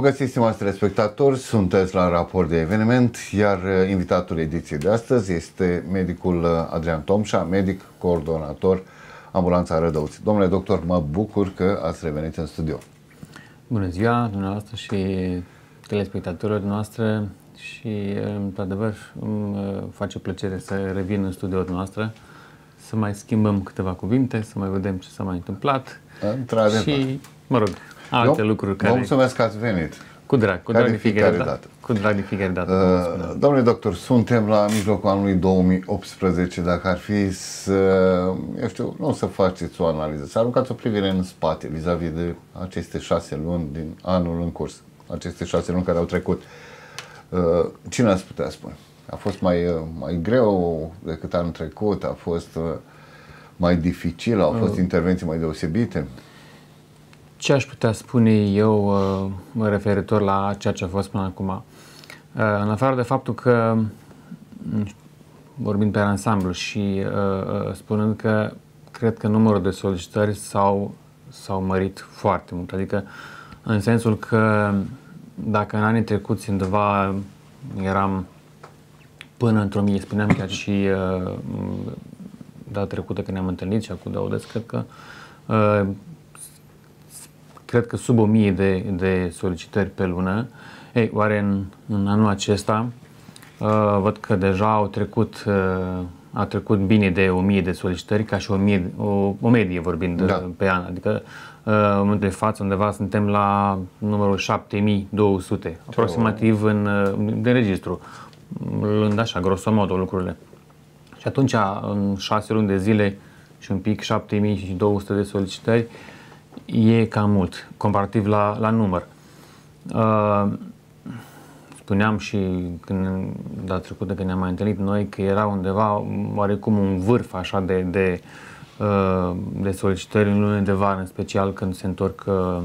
Bun găsit, stimați telespectatori, sunteți la raport de eveniment, iar uh, invitatul ediției de astăzi este medicul uh, Adrian Tomșa, medic coordonator Ambulanța Rădăuți. Domnule doctor, mă bucur că ați revenit în studio. Bună ziua dumneavoastră și telespectatorilor noastre și, uh, într-adevăr, îmi face plăcere să revin în studioul noastră, să mai schimbăm câteva cuvinte, să mai vedem ce s-a mai întâmplat. Într-adevăr. Și, mă rog, alte Eu, lucruri care... Vă mulțumesc că ați venit. Cu drag, cu Ca drag de de fiecare fiecare dată. dată. Cu drag de fiecare dată. Uh, domnule doctor, suntem la mijlocul anului 2018. Dacă ar fi să, eu știu, nu să faceți o analiză, să aruncați o privire în spate vis-a-vis de aceste șase luni din anul în curs, aceste șase luni care au trecut. Uh, cine ați putea spune? A fost mai, uh, mai greu decât anul trecut? A fost uh, mai dificil? Au fost intervenții mai deosebite? Ce aș putea spune eu uh, referitor la ceea ce a fost până acum? Uh, în afară de faptul că, mm, vorbind pe ansamblu și uh, uh, spunând că cred că numărul de solicitări s-au, s-au mărit foarte mult. Adică în sensul că dacă în anii trecuți undeva eram până într-o mie, spuneam chiar și uh, data trecută când ne-am întâlnit și acum două cred că uh, cred că sub 1000 de, de solicitări pe lună. Ei, oare în, în anul acesta uh, văd că deja au trecut, uh, a trecut bine de 1000 de solicitări, ca și o, mie, o, o medie vorbind Da. da. pe an. Adică uh, în momentul de față undeva suntem la numărul 7200, aproximativ în, uh, de registru, luând așa, grosomodo lucrurile. Și atunci, în șase luni de zile și un pic 7200 de solicitări, e cam mult, comparativ la, la număr. Uh, spuneam și când data trecută când ne-am mai întâlnit noi că era undeva oarecum un vârf așa de, de, uh, de solicitări în lunile de vară, în special când se întorc uh,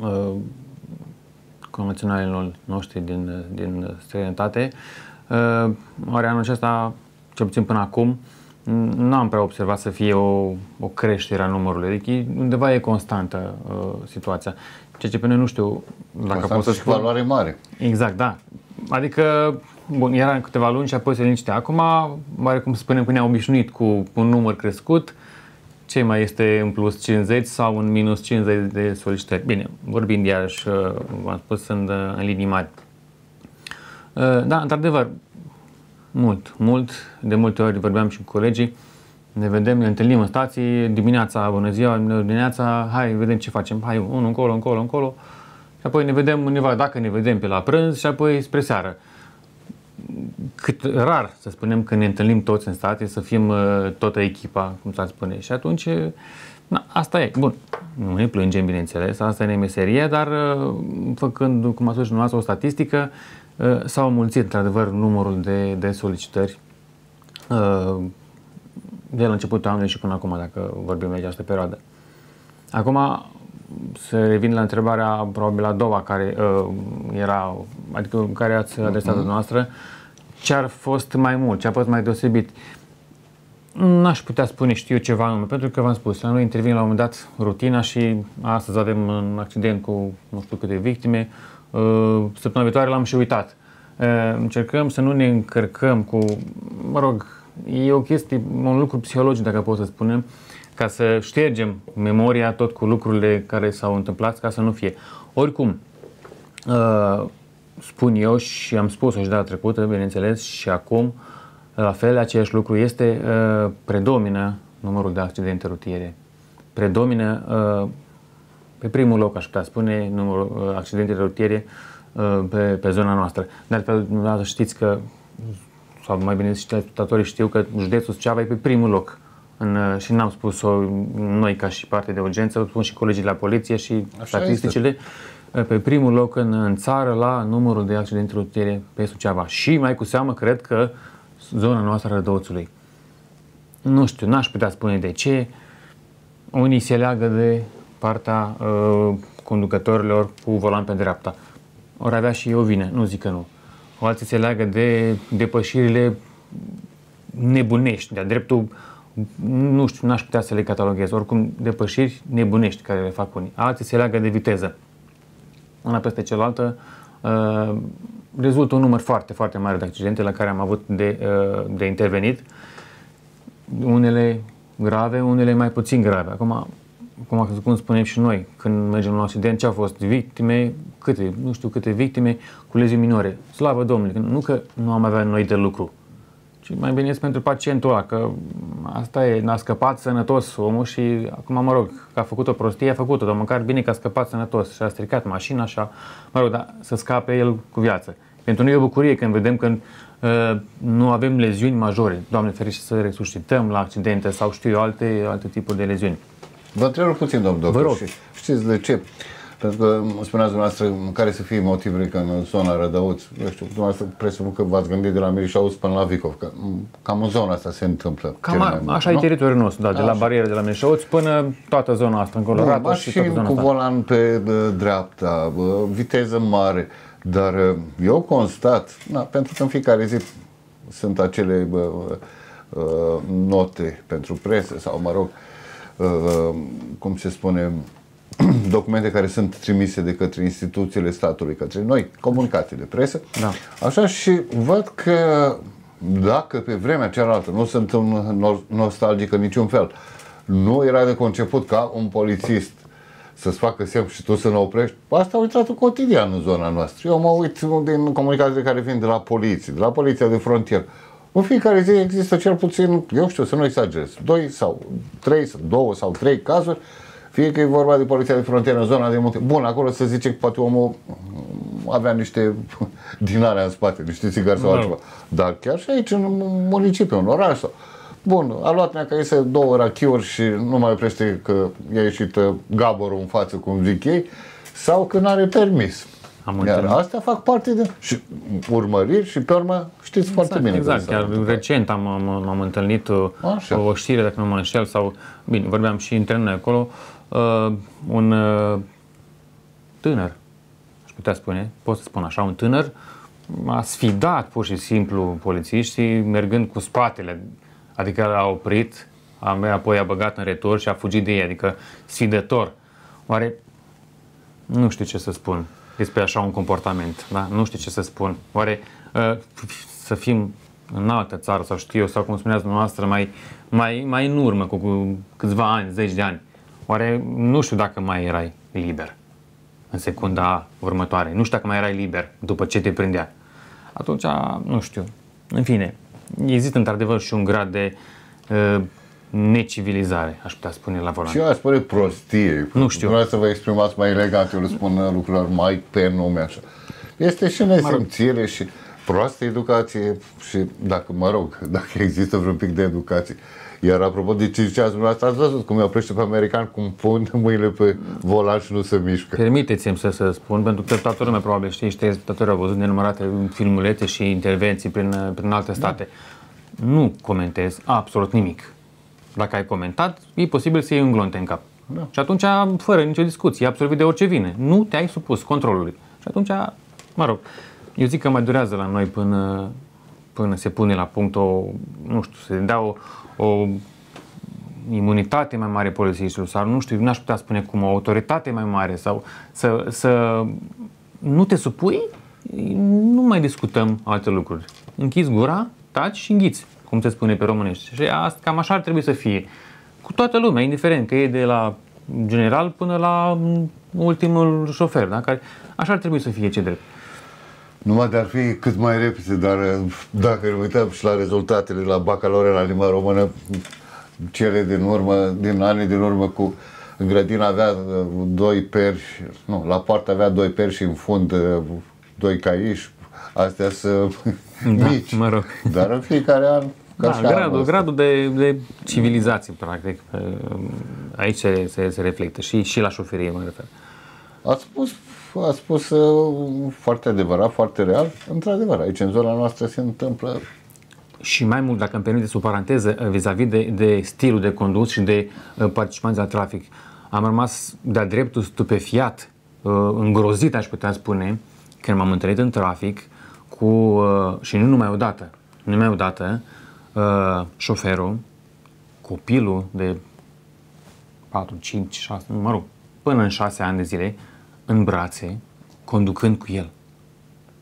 uh, connaționalilor noștri din, din străinătate. Uh, Oare anul acesta, cel puțin până acum, nu am prea observat să fie o, o creștere a numărului. Adică undeva e constantă uh, situația. Ceea ce pe noi nu știu dacă pot Constanță să și spun. valoare mare. Exact, da. Adică, bun, era în câteva luni și apoi se liniște. Acum, oare cum spunem că ne-am obișnuit cu un număr crescut, ce mai este în plus 50 sau în minus 50 de solicitări? Bine, vorbind iarăși, uh, v-am spus, în, uh, în linii mari. Uh, Da, într-adevăr, mult, mult. De multe ori vorbeam și cu colegii, ne vedem, ne întâlnim în stații, dimineața, bună ziua, dimineața, hai, vedem ce facem, hai, unul încolo, încolo, încolo. Și apoi ne vedem undeva, dacă ne vedem pe la prânz și apoi spre seară. Cât rar, să spunem, că ne întâlnim toți în state, să fim uh, toată echipa, cum s-ar spune. Și atunci, uh, na, asta e. Bun, nu ne plângem, bineînțeles, asta e meserie, dar uh, făcând, cum a spus și dumneavoastră, o statistică, uh, s-au mulțit, într-adevăr, numărul de, de solicitări. Uh, de la începutul anului și până acum, dacă vorbim de această perioadă. Acum, să revin la întrebarea, probabil a doua, care uh, era, adică care ați adresat uh noastră, ce ar fost mai mult, ce a fost mai deosebit? N-aș putea spune știu ceva anume, pentru că v-am spus, la noi intervine la un moment dat rutina și astăzi avem un accident cu nu știu câte victime, uh, săptămâna viitoare l-am și uitat. Uh, încercăm să nu ne încărcăm cu, mă rog, e o chestie, un lucru psihologic, dacă pot să spunem, ca să ștergem memoria tot cu lucrurile care s-au întâmplat, ca să nu fie. Oricum, uh, spun eu și am spus-o și data trecută, bineînțeles, și acum, la fel, același lucru este, uh, predomină numărul de accidente rutiere. Predomină, uh, pe primul loc, aș putea spune, numărul uh, accidentelor rutiere uh, pe, pe zona noastră. De altfel, dumneavoastră știți că, sau mai bine zis, telespectatorii știu că județul Suceava e pe primul loc. În, uh, și n-am spus-o noi ca și parte de urgență, o spun și colegii de la poliție și Așa statisticile. Uh, Pe primul loc în, în țară la numărul de accidente rutiere pe Suceava. Și mai cu seamă, cred că zona noastră a Rădăuțului. Nu știu, n-aș putea spune de ce. Unii se leagă de partea uh, conducătorilor cu volan pe dreapta. Ori avea și eu vină, nu zic că nu. O alții se leagă de depășirile nebunești, de-a dreptul, nu știu, n-aș putea să le cataloghez, oricum depășiri nebunești care le fac unii. Alții se leagă de viteză. una peste cealaltă, uh, rezultă un număr foarte, foarte mare de accidente la care am avut de, uh, de intervenit. Unele grave, unele mai puțin grave. Acum, cum, cum spunem și noi, când mergem la un accident, ce au fost victime, câte, nu știu câte victime, cu lezii minore. Slavă Domnului, nu că nu am avea noi de lucru, ci mai bine este pentru pacientul ăla, că asta e, n-a scăpat sănătos omul și acum, mă rog, că a făcut o prostie, a făcut-o, dar măcar bine că a scăpat sănătos și a stricat mașina așa, mă rog, dar să scape el cu viață. Pentru noi e o bucurie când vedem că uh, nu avem leziuni majore, Doamne ferește să resuscităm la accidente sau știu eu alte, alte tipuri de leziuni. Vă întreb puțin, domnul doctor. Vă rog. Și știți de ce? Pentru că spuneați dumneavoastră care să fie motivele că în zona Rădăuț, eu știu, dumneavoastră presupun că v-ați gândit de la Mirișauz până la Vicov, că m, cam în zona asta se întâmplă. Cam cel a, mai mult, așa nu? e teritoriul nostru, da, de la Așa. bariera de la Meșăuț până toată zona asta, în Colorado Bun, și toată mașini zona cu asta. volan pe bă, dreapta, bă, viteză mare, dar uh, eu constat, na, pentru că în fiecare zi sunt acele bă, uh, note pentru presă sau, mă rog, uh, cum se spune, documente care sunt trimise de către instituțiile statului, către noi, comunicate de presă. Da. Așa și văd că dacă pe vremea cealaltă nu sunt un no- nostalgic în niciun fel, nu era de conceput ca un polițist să-ți facă semn și tu să ne oprești, asta au intrat cotidian în zona noastră. Eu mă uit din comunicațiile care vin de la poliție, de la poliția de frontieră. În fiecare zi există cel puțin, eu știu, să nu exagerez, doi sau trei, sau două sau trei cazuri, fie că e vorba de poliția de frontieră în zona de munte. Bun, acolo să zice că poate omul mm, avea niște dinare în spate, niște țigari sau Mă altceva. Dar chiar și aici, în municipiu, în oraș sau... Bun, a luat nea că iese două rachiuri și nu mai oprește că i-a ieșit uh, gaborul în față, cum zic ei, sau că nu are permis. Am Iar întâlnit. astea fac parte de și urmăriri și pe urmă știți foarte bine. Exact, cum s-a chiar întâmplat. recent am, am, am întâlnit uh, Așa. o știre, dacă nu mă înșel, sau, bine, vorbeam și între noi acolo, uh, un uh, tânăr, aș putea spune, pot să spun așa, un tânăr a sfidat pur și simplu polițiștii mergând cu spatele, adică l-a oprit, a, apoi a băgat în retur și a fugit de ei, adică sfidător. Oare nu știu ce să spun despre așa un comportament, da? Nu știu ce să spun. Oare uh, să fim în altă țară sau știu eu, sau cum spuneați dumneavoastră, mai, mai, mai în urmă, cu, cu câțiva ani, zeci de ani, oare nu știu dacă mai erai liber în secunda următoare. Nu știu dacă mai erai liber după ce te prindea. Atunci, nu știu. În fine, există într-adevăr și un grad de uh, necivilizare, aș putea spune la volan. Și eu aș spune prostie. Nu știu. Vreau să vă exprimați mai elegant, eu le spun uh, lucrurilor mai pe nume așa. Este și nesimțire și proastă educație și dacă, mă rog, dacă există vreun pic de educație. Iar apropo de ce ziceați dumneavoastră, ați văzut cum îi oprește pe american, cum pun mâinile pe volan și nu se mișcă. Permiteți-mi să, să spun, pentru că toată lumea probabil știe și telespectatorii au văzut nenumărate filmulețe și intervenții prin, prin alte state. Nu comentez absolut nimic. Dacă ai comentat, e posibil să iei un glonte în cap. Da. Și atunci, fără nicio discuție, e absolvit de orice vine. Nu te-ai supus controlului. Și atunci, mă rog, eu zic că mai durează la noi până, până se pune la punct o, nu știu, se dea o, o imunitate mai mare polițiștilor sau nu știu, n-aș putea spune cum, o autoritate mai mare sau să, să nu te supui, nu mai discutăm alte lucruri. Închizi gura, taci și înghiți, cum se spune pe românește. Și asta, cam așa ar trebui să fie. Cu toată lumea, indiferent că e de la general până la ultimul șofer, da? Care, așa ar trebui să fie ce drept. Numai de ar fi cât mai repede, dar uh, dacă ne uităm și la rezultatele la bacalaureat la limba română, cele din urmă, din anii din urmă cu în grădină avea uh, doi perși, nu, la poartă avea doi perși și în fund uh, doi caiși, astea să Da, mici. mă rog. Dar în fiecare an, ca Da, și anul gradul, ăsta. gradul de, de civilizație, practic, aici se, se, se reflectă și, și la șoferie, mă refer. Ați spus, ați spus uh, foarte adevărat, foarte real. Într-adevăr, aici în zona noastră se întâmplă Și mai mult, dacă îmi permiteți o paranteză, uh, vis-a-vis de, de stilul de condus și de uh, participanți la trafic. Am rămas de-a dreptul stupefiat, uh, îngrozit, aș putea spune, când m-am întâlnit în trafic cu, uh, și nu numai odată, nu numai odată, uh, șoferul, copilul de 4, 5, 6, mă rog, până în 6 ani de zile, în brațe, conducând cu el.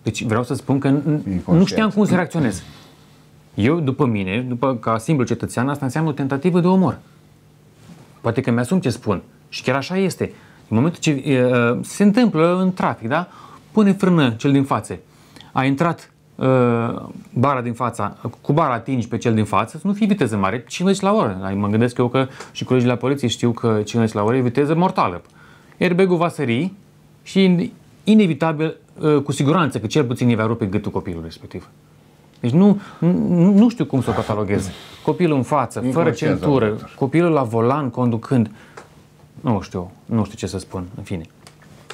Deci vreau să spun că nu știam cum să reacționez. Eu, după mine, după ca simplu cetățean, asta înseamnă o tentativă de omor. Poate că mi-asum ce spun. Și chiar așa este. În momentul ce uh, se întâmplă în trafic, da? Pune frână cel din față. A intrat uh, bara din fața, cu bara atingi pe cel din față, să nu fii viteză mare, 50 la oră. Mă gândesc eu că și colegii la poliție știu că 50 la oră e viteză mortală. Airbag-ul va sări și inevitabil, uh, cu siguranță, că cel puțin îi va rupe gâtul copilul respectiv. Deci nu, nu, nu știu cum să o cataloghez. Copilul în față, fără centură, copilul la volan, conducând. Nu știu, nu știu ce să spun, în fine.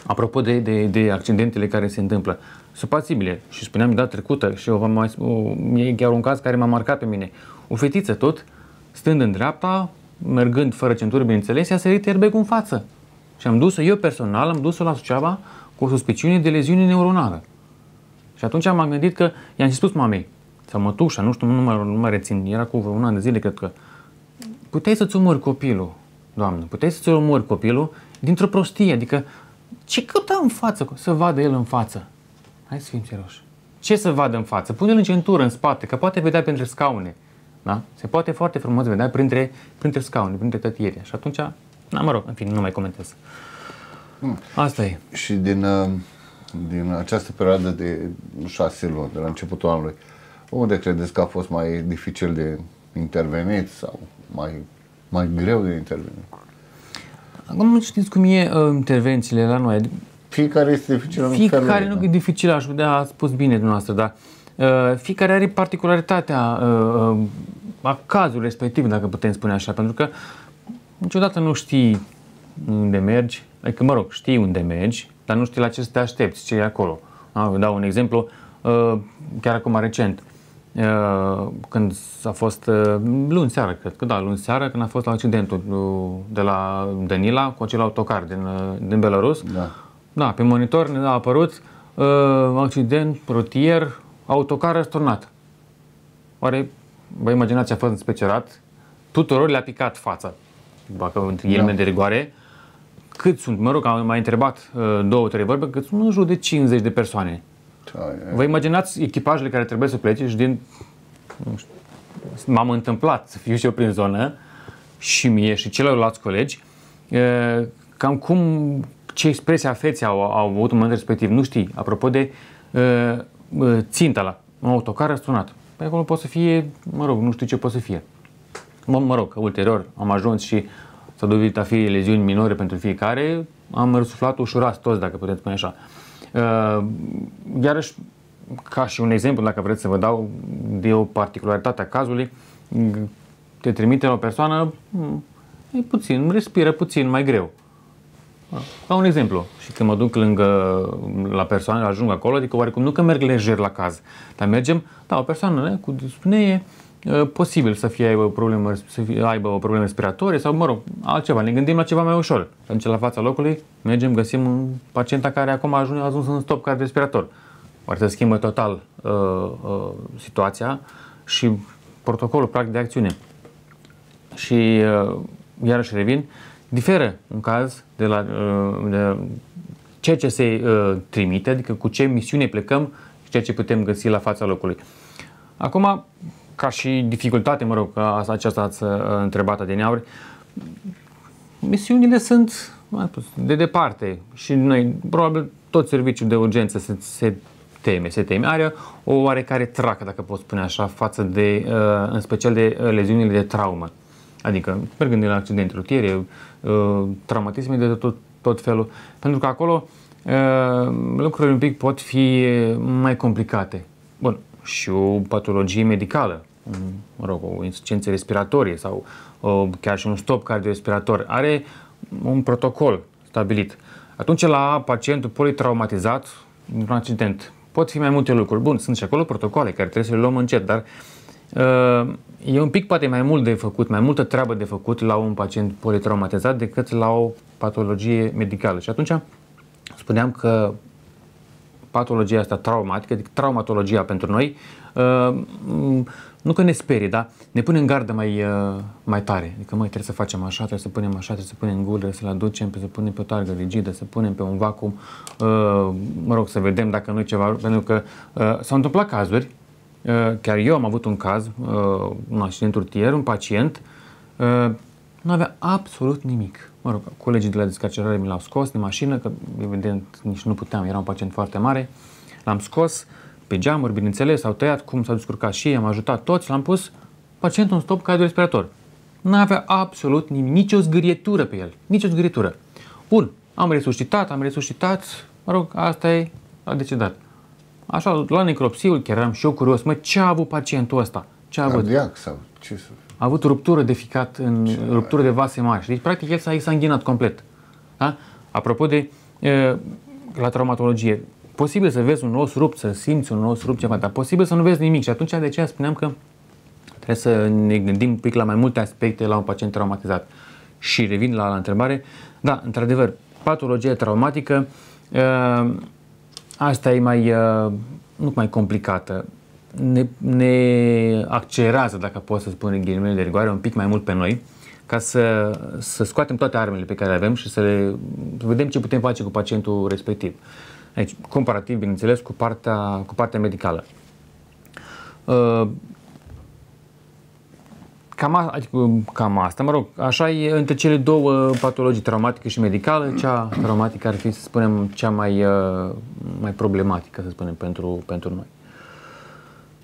Apropo de, de, de accidentele care se întâmplă, sunt pasibile. Și spuneam data trecută și eu mai, o, e chiar un caz care m-a marcat pe mine. O fetiță tot, stând în dreapta, mergând fără centură, bineînțeles, i-a sărit airbag în față. Și am dus-o, eu personal, am dus-o la Suceava cu o suspiciune de leziune neuronală. Și atunci am gândit că i-am spus mamei, sau mătușa, nu știu, nu mai, nu mai rețin, era cu un an de zile, cred că, puteai să-ți omori copilul, doamnă, puteai să-ți omori copilul dintr-o prostie, adică ce căuta în față, să vadă el în față? Hai să fim serioși. Ce să vadă în față? Pune-l în centură, în spate, că poate vedea printre scaune. Da? Se poate foarte frumos vedea printre, printre scaune, printre tătiere. Și atunci, na, mă rog, în fine, nu mai comentez. Hmm. Asta e. Și din, uh, din această perioadă de șase luni, de la începutul anului, unde credeți că a fost mai dificil de intervenit sau mai, mai greu de intervenit? Acum știți cum e uh, intervențiile la noi. Fiecare este dificil în Fiecare nu da. e dificil, aș putea, a spus bine dumneavoastră, dar uh, fiecare are particularitatea uh, uh, a cazului respectiv, dacă putem spune așa, pentru că niciodată nu știi unde mergi, adică, mă rog, știi unde mergi, dar nu știi la ce să te aștepți, ce e acolo. Ah, dau un exemplu, uh, chiar acum recent. Uh, când a fost uh, luni seara, cred că da, luni seara, când a fost accidentul uh, de la Danila cu acel autocar din, din Belarus. Da. Da, pe monitor ne a apărut uh, accident rutier, autocar răsturnat. Oare vă imaginați ce a fost înspecerat? Tuturor le-a picat fața. Dacă el da. de rigoare. Cât sunt? Mă rog, am mai întrebat uh, două, trei vorbe, cât sunt în jur de 50 de persoane Vă imaginați echipajele care trebuie să plece și din... Nu știu, m-am întâmplat să fiu și eu prin zonă și mie și celorlalți colegi, cam cum, ce expresia feței au, au avut în momentul respectiv. Nu știi, apropo de ținta la un autocar răsturnat. Pe acolo poate să fie, mă rog, nu știu ce poate să fie. Mă, mă rog, ulterior am ajuns și s-a dovedit a fi leziuni minore pentru fiecare, am răsuflat ușurat toți, dacă putem spune așa. Uh, iarăși, ca și un exemplu, dacă vreți să vă dau de o particularitate a cazului, te trimite la o persoană, mm, e puțin, respiră puțin mai greu. Ca un exemplu. Și când mă duc lângă la persoană, ajung acolo, adică oarecum nu că merg lejer la caz, dar mergem, da, o persoană cu dispnee, posibil să fie aibă, probleme, să fie, aibă o problemă respiratorie sau, mă rog, altceva. Ne gândim la ceva mai ușor. Atunci, la fața locului, mergem, găsim un pacient care acum a ajuns, a ajuns în stop respirator. Poate să schimbă total uh, uh, situația și protocolul practic de acțiune. Și uh, iarăși revin, diferă un caz de la uh, de ceea ce se uh, trimite, adică cu ce misiune plecăm și ceea ce putem găsi la fața locului. Acum, ca și dificultate, mă rog, aceasta ați uh, întrebat de neauri, misiunile sunt de departe și noi, probabil tot serviciul de urgență se, se teme, se teme. Are o oarecare tracă, dacă pot spune așa, față de, uh, în special de uh, leziunile de traumă. Adică, mergând de la accidente rutiere, traumatisme de tot, tot felul, pentru că acolo lucrurile un pic pot fi mai complicate. Bun, și o patologie medicală, mă rog, o insuficiență respiratorie sau o, chiar și un stop cardiorespirator, are un protocol stabilit. Atunci la pacientul politraumatizat, într-un accident, pot fi mai multe lucruri. Bun, sunt și acolo protocole care trebuie să le luăm încet, dar uh, e un pic poate mai mult de făcut, mai multă treabă de făcut la un pacient politraumatizat decât la o patologie medicală. Și atunci spuneam că patologia asta traumatică, adică traumatologia pentru noi, uh, nu că ne sperie, dar ne pune în gardă mai, uh, mai tare. Adică, mai trebuie să facem așa, trebuie să punem așa, trebuie să punem în gură, să-l aducem, să punem pe o targă rigidă, să punem pe un vacuum, uh, mă rog, să vedem dacă nu e ceva, pentru că uh, s-au întâmplat cazuri, uh, chiar eu am avut un caz, uh, un accident rutier, un pacient, uh, nu avea absolut nimic. Mă rog, colegii de la descarcerare mi l-au scos din mașină, că evident nici nu puteam, era un pacient foarte mare, l-am scos, pe geamuri, bineînțeles, au tăiat cum s-au descurcat și ei, am ajutat toți, l-am pus pacientul în stop respirator. Nu avea absolut nimic, nicio zgârietură pe el, nicio zgârietură. Bun, am resuscitat, am resuscitat, mă rog, asta e, a decedat. Așa, la necropsiul, chiar eram și eu curios, mă, ce a avut pacientul ăsta? Ce a avut? Cardiac sau ce să A avut ruptură de ficat, în, ce ruptură de vase mari. Deci, practic, el s-a exanghinat complet. Da? Apropo de, e, la traumatologie, posibil să vezi un os rupt, să simți un os rupt ceva, dar posibil să nu vezi nimic. Și atunci de aceea spuneam că trebuie să ne gândim un pic la mai multe aspecte la un pacient traumatizat. Și revin la, la întrebare, da, într-adevăr, patologia traumatică, uh, asta e mai, uh, nu mai complicată. Ne, ne accelerează, dacă pot să spun în ghilimele de rigoare, un pic mai mult pe noi, ca să, să scoatem toate armele pe care le avem și să, le, să vedem ce putem face cu pacientul respectiv. Deci, comparativ, bineînțeles, cu partea, cu partea medicală. Uh, cam, a, adică, cam asta, mă rog, așa e între cele două patologii, traumatică și medicală, cea traumatică ar fi, să spunem, cea mai, uh, mai problematică, să spunem, pentru, pentru noi.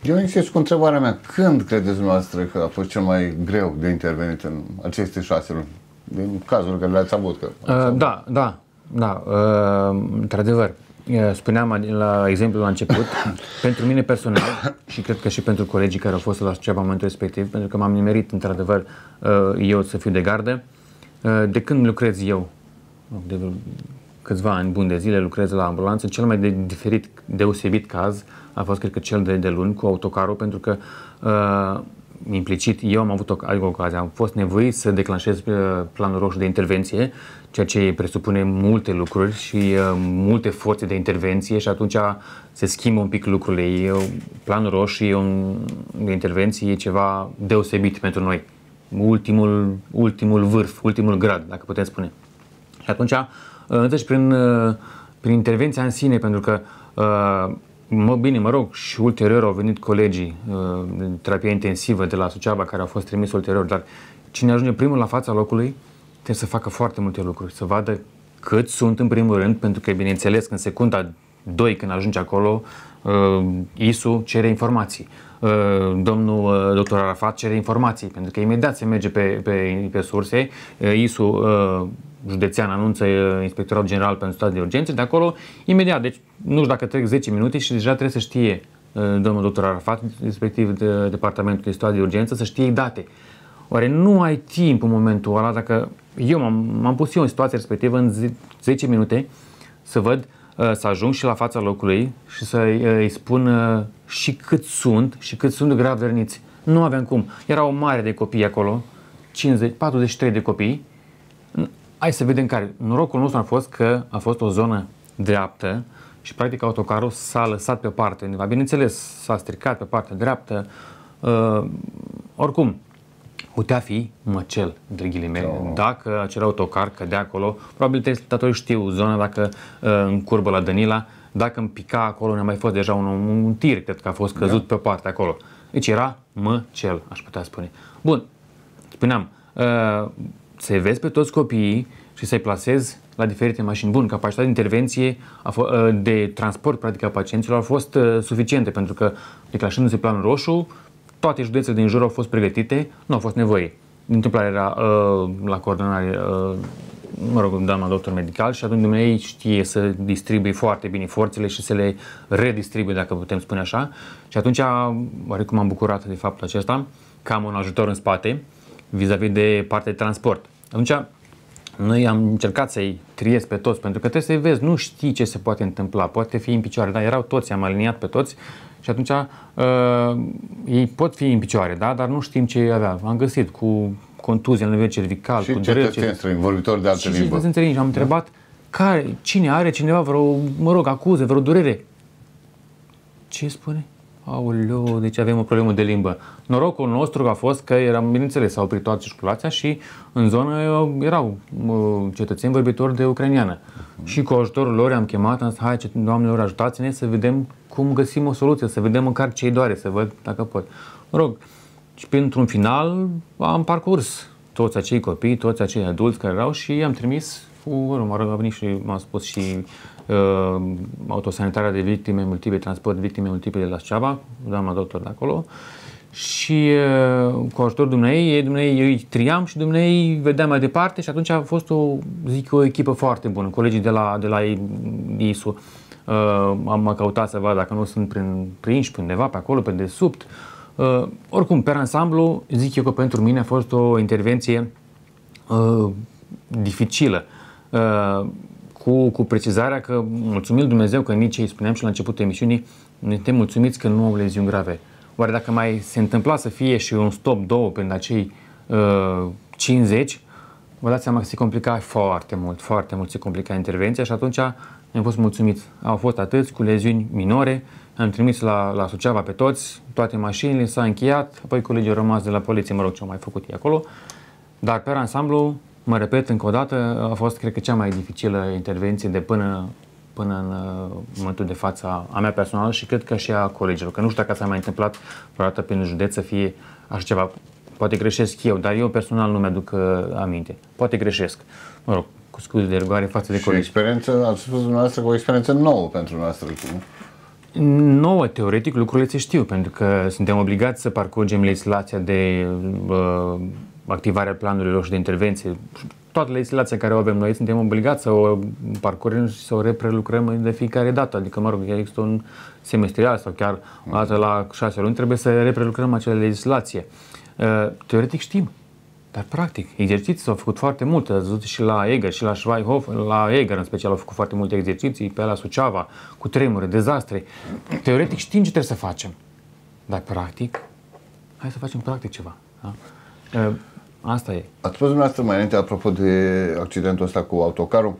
Eu insist cu întrebarea mea. Când credeți dumneavoastră că a fost cel mai greu de intervenit în aceste șase luni? Din cazul care le-ați avut? Că uh, da, da, da, uh, într-adevăr. Spuneam la exemplu la început, pentru mine personal și cred că și pentru colegii care au fost la Suceava în momentul respectiv, pentru că m-am nimerit într-adevăr eu să fiu de gardă, de când lucrez eu, de câțiva ani buni de zile lucrez la ambulanță, cel mai de diferit, deosebit caz a fost cred că cel de, de luni cu autocarul, pentru că uh, implicit eu am avut o, ocazia, am fost nevoit să declanșez planul roșu de intervenție, ceea ce presupune multe lucruri și uh, multe forțe de intervenție și atunci se schimbă un pic lucrurile. Eu, planul roșu e un, de intervenție e ceva deosebit pentru noi. Ultimul, ultimul vârf, ultimul grad, dacă putem spune. Și atunci, uh, prin, uh, prin intervenția în sine, pentru că uh, Mă, bine, mă rog, și ulterior au venit colegii uh, din terapia intensivă de la Suceava care au fost trimis ulterior, dar cine ajunge primul la fața locului trebuie să facă foarte multe lucruri, să vadă cât sunt în primul rând, pentru că, bineînțeles, în secunda 2, când ajunge acolo, uh, ISU cere informații. Uh, domnul uh, doctor Arafat cere informații, pentru că imediat se merge pe, pe, pe surse. Uh, ISU uh, județean anunță uh, Inspectoratul General pentru Stat de Urgențe, de acolo, imediat, deci nu știu dacă trec 10 minute și deja trebuie să știe uh, domnul doctor Arafat, respectiv de Departamentul de Stat de Urgență, să știe date. Oare nu ai timp în momentul ăla, dacă eu m-am, m-am pus eu în situația respectivă în 10 minute să văd, uh, să ajung și la fața locului și să îi spun și cât sunt și cât sunt grav răniți. Nu aveam cum. Era o mare de copii acolo, 50, 43 de copii, Hai să vedem care. Norocul nostru a fost că a fost o zonă dreaptă și practic autocarul s-a lăsat pe parte undeva. Bineînțeles, s-a stricat pe partea dreaptă. Uh, oricum, putea fi măcel, între ghilimele. Oh. Dacă acel autocar cădea acolo, probabil telespectatorii știu zona, dacă uh, în curbă la Danila, dacă îmi pica acolo, ne mai fost deja un, un tir, cred că a fost căzut da. pe partea acolo. Deci era măcel, aș putea spune. Bun, spuneam, uh, să vezi pe toți copiii și să-i plasezi la diferite mașini. Bun, capacitatea de intervenție, ă, de transport practic a pacienților a fost ă, suficiente pentru că declanșându-se planul roșu, toate județele din jur au fost pregătite, nu a fost nevoie. Întâmplarea era uh, la coordonare, uh, mă rog, doamna doctor medical și atunci dumneavoastră știe să distribuie foarte bine forțele și să le redistribuie, dacă putem spune așa. Și atunci, oarecum am bucurat de faptul acesta, că am un ajutor în spate vis-a-vis de partea de transport. Atunci, noi am încercat să-i triez pe toți, pentru că trebuie să-i vezi, nu știi ce se poate întâmpla, poate fi în picioare, dar erau toți, am aliniat pe toți și atunci uh, ei pot fi în picioare, da? dar nu știm ce avea. Am găsit cu contuzie la nivel cervical, și cu cetățeni străini, vorbitori de alte și limbă. Și am întrebat care, cine are cineva vreo, mă rog, acuze, vreo durere. Ce spune? Aoleu, deci avem o problemă de limbă. Norocul nostru a fost că eram, bineînțeles, s-a oprit toată circulația și în zonă erau cetățeni vorbitori de ucraineană. Uh-huh. Și cu ajutorul lor am chemat, am zis, hai, doamnelor, ajutați-ne să vedem cum găsim o soluție, să vedem măcar ce-i doare, să văd dacă pot. Mă rog, și pentru un final am parcurs toți acei copii, toți acei adulți care erau și am trimis cu, mă rog, a venit și m-a spus și uh, autosanitarea de victime multiple, transport victime multiple de la Sceaba, doamna doctor de acolo, și uh, cu ajutorul dumnei, ei, dumnei, eu îi triam și dumnei vedeam mai departe și atunci a fost o, zic o echipă foarte bună, colegii de la, de la ISU. Uh, am căutat să văd dacă nu sunt prin, prinși pe undeva pe acolo, pe desubt. Uh, oricum, pe ansamblu, zic eu că pentru mine a fost o intervenție uh, dificilă. Uh, cu, cu precizarea că, mulțumim Dumnezeu că nici ei spuneam și la începutul emisiunii, ne suntem mulțumiți că nu au leziuni grave. Oare dacă mai se întâmpla să fie și un stop două pentru acei uh, 50, vă dați seama că se complica foarte mult, foarte mult se complica intervenția și atunci ne-am fost mulțumiți. Au fost atâți cu leziuni minore, am trimis la, la Suceava pe toți, toate mașinile, s-a încheiat, apoi colegii au rămas de la poliție, mă rog, ce au mai făcut ei acolo. Dar pe ansamblu, mă repet încă o dată, a fost, cred că, cea mai dificilă intervenție de până, până în uh, momentul de față a mea personală și cred că și a colegilor. Că nu știu dacă s-a mai întâmplat vreodată prin județ să fie așa ceva. Poate greșesc eu, dar eu personal nu mi-aduc uh, aminte. Poate greșesc. Mă rog, cu scuze de rigoare față de colegi. Și experiență, ați spus dumneavoastră, cu o experiență nouă pentru noastră. Cu... Nouă, teoretic, lucrurile se știu, pentru că suntem obligați să parcurgem legislația de uh, activarea planurilor și de intervenție. Toată legislația care o avem noi, suntem obligați să o parcurgem și să o reprelucrăm de fiecare dată. Adică, mă rog, există un semestrial sau chiar o dată la șase luni, trebuie să reprelucrăm acele legislație. Uh, teoretic știm, dar practic, exerciții s-au făcut foarte multe, ați văzut și la Eger și la Schweihof, la Eger în special au făcut foarte multe exerciții, pe la Suceava, cu tremure, dezastre. Teoretic știm ce trebuie să facem, dar practic, hai să facem practic ceva. Da? Asta e. Ați spus dumneavoastră mai înainte, apropo de accidentul ăsta cu autocarul,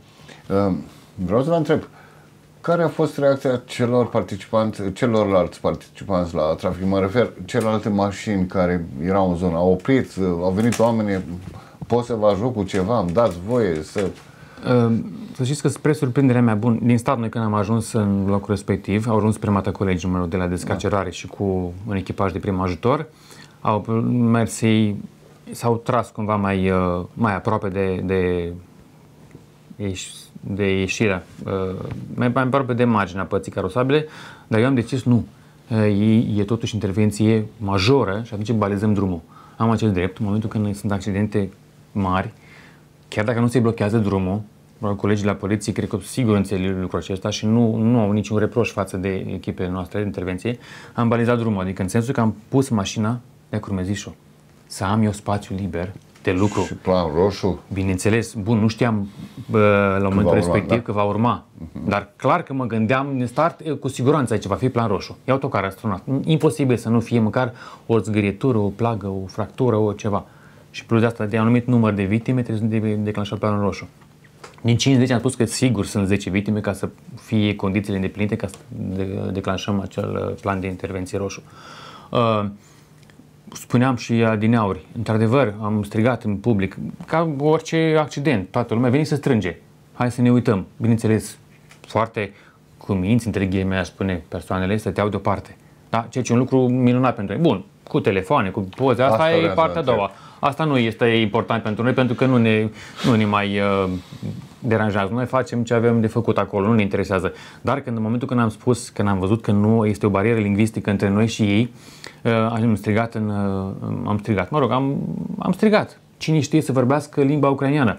vreau să vă întreb, care a fost reacția celor participanți, celorlalți participanți la trafic? Mă refer celelalte mașini care erau în zonă. Au oprit, au venit oamenii, pot să vă ajut cu ceva, îmi dați voie să... Să știți că spre surprinderea mea, bun, din stat noi când am ajuns în locul respectiv, au ajuns prima dată colegii mei de la descarcerare da. și cu un echipaj de prim ajutor, au mers ei, s-au tras cumva mai, uh, mai aproape de, de, de ieșirea, uh, mai, mai aproape de marginea pății carosabile, dar eu am decis nu. E, e totuși intervenție majoră și atunci balizăm drumul. Am acel drept, în momentul când sunt accidente mari, chiar dacă nu se blochează drumul, colegii la poliție cred că sigur înțeleg lucrul acesta și nu, nu au niciun reproș față de echipele noastre de intervenție, am balizat drumul, adică în sensul că am pus mașina de curmezișul să am eu spațiu liber de lucru. Și plan roșu? Bineînțeles, bun, nu știam bă, la momentul respectiv urma, da? că va urma, uh-huh. dar clar că mă gândeam în start, cu siguranță aici va fi plan roșu. E autocar astronat. Imposibil să nu fie măcar o zgârietură, o plagă, o fractură, o ceva. Și plus de asta, de anumit număr de victime, trebuie să declanșat planul roșu. Din 50 am spus că sigur sunt 10 victime ca să fie condițiile îndeplinite ca să declanșăm acel uh, plan de intervenție roșu. Uh, spuneam și adineauri, într-adevăr, am strigat în public, ca orice accident, toată lumea veni să strânge. Hai să ne uităm. Bineînțeles, foarte cu minți, între ghimele, spune persoanele, stăteau deoparte. Da? Ceea ce e un lucru minunat pentru ei. Bun, cu telefoane, cu poze, asta, asta e partea a doua. Asta nu este important pentru noi, pentru că nu ne, nu ne mai uh, deranjează. Noi facem ce avem de făcut acolo, nu ne interesează. Dar când în momentul când am spus, când am văzut că nu este o barieră lingvistică între noi și ei, uh, am strigat, în, uh, am strigat, mă rog, am, am strigat. Cine știe să vorbească limba ucraineană?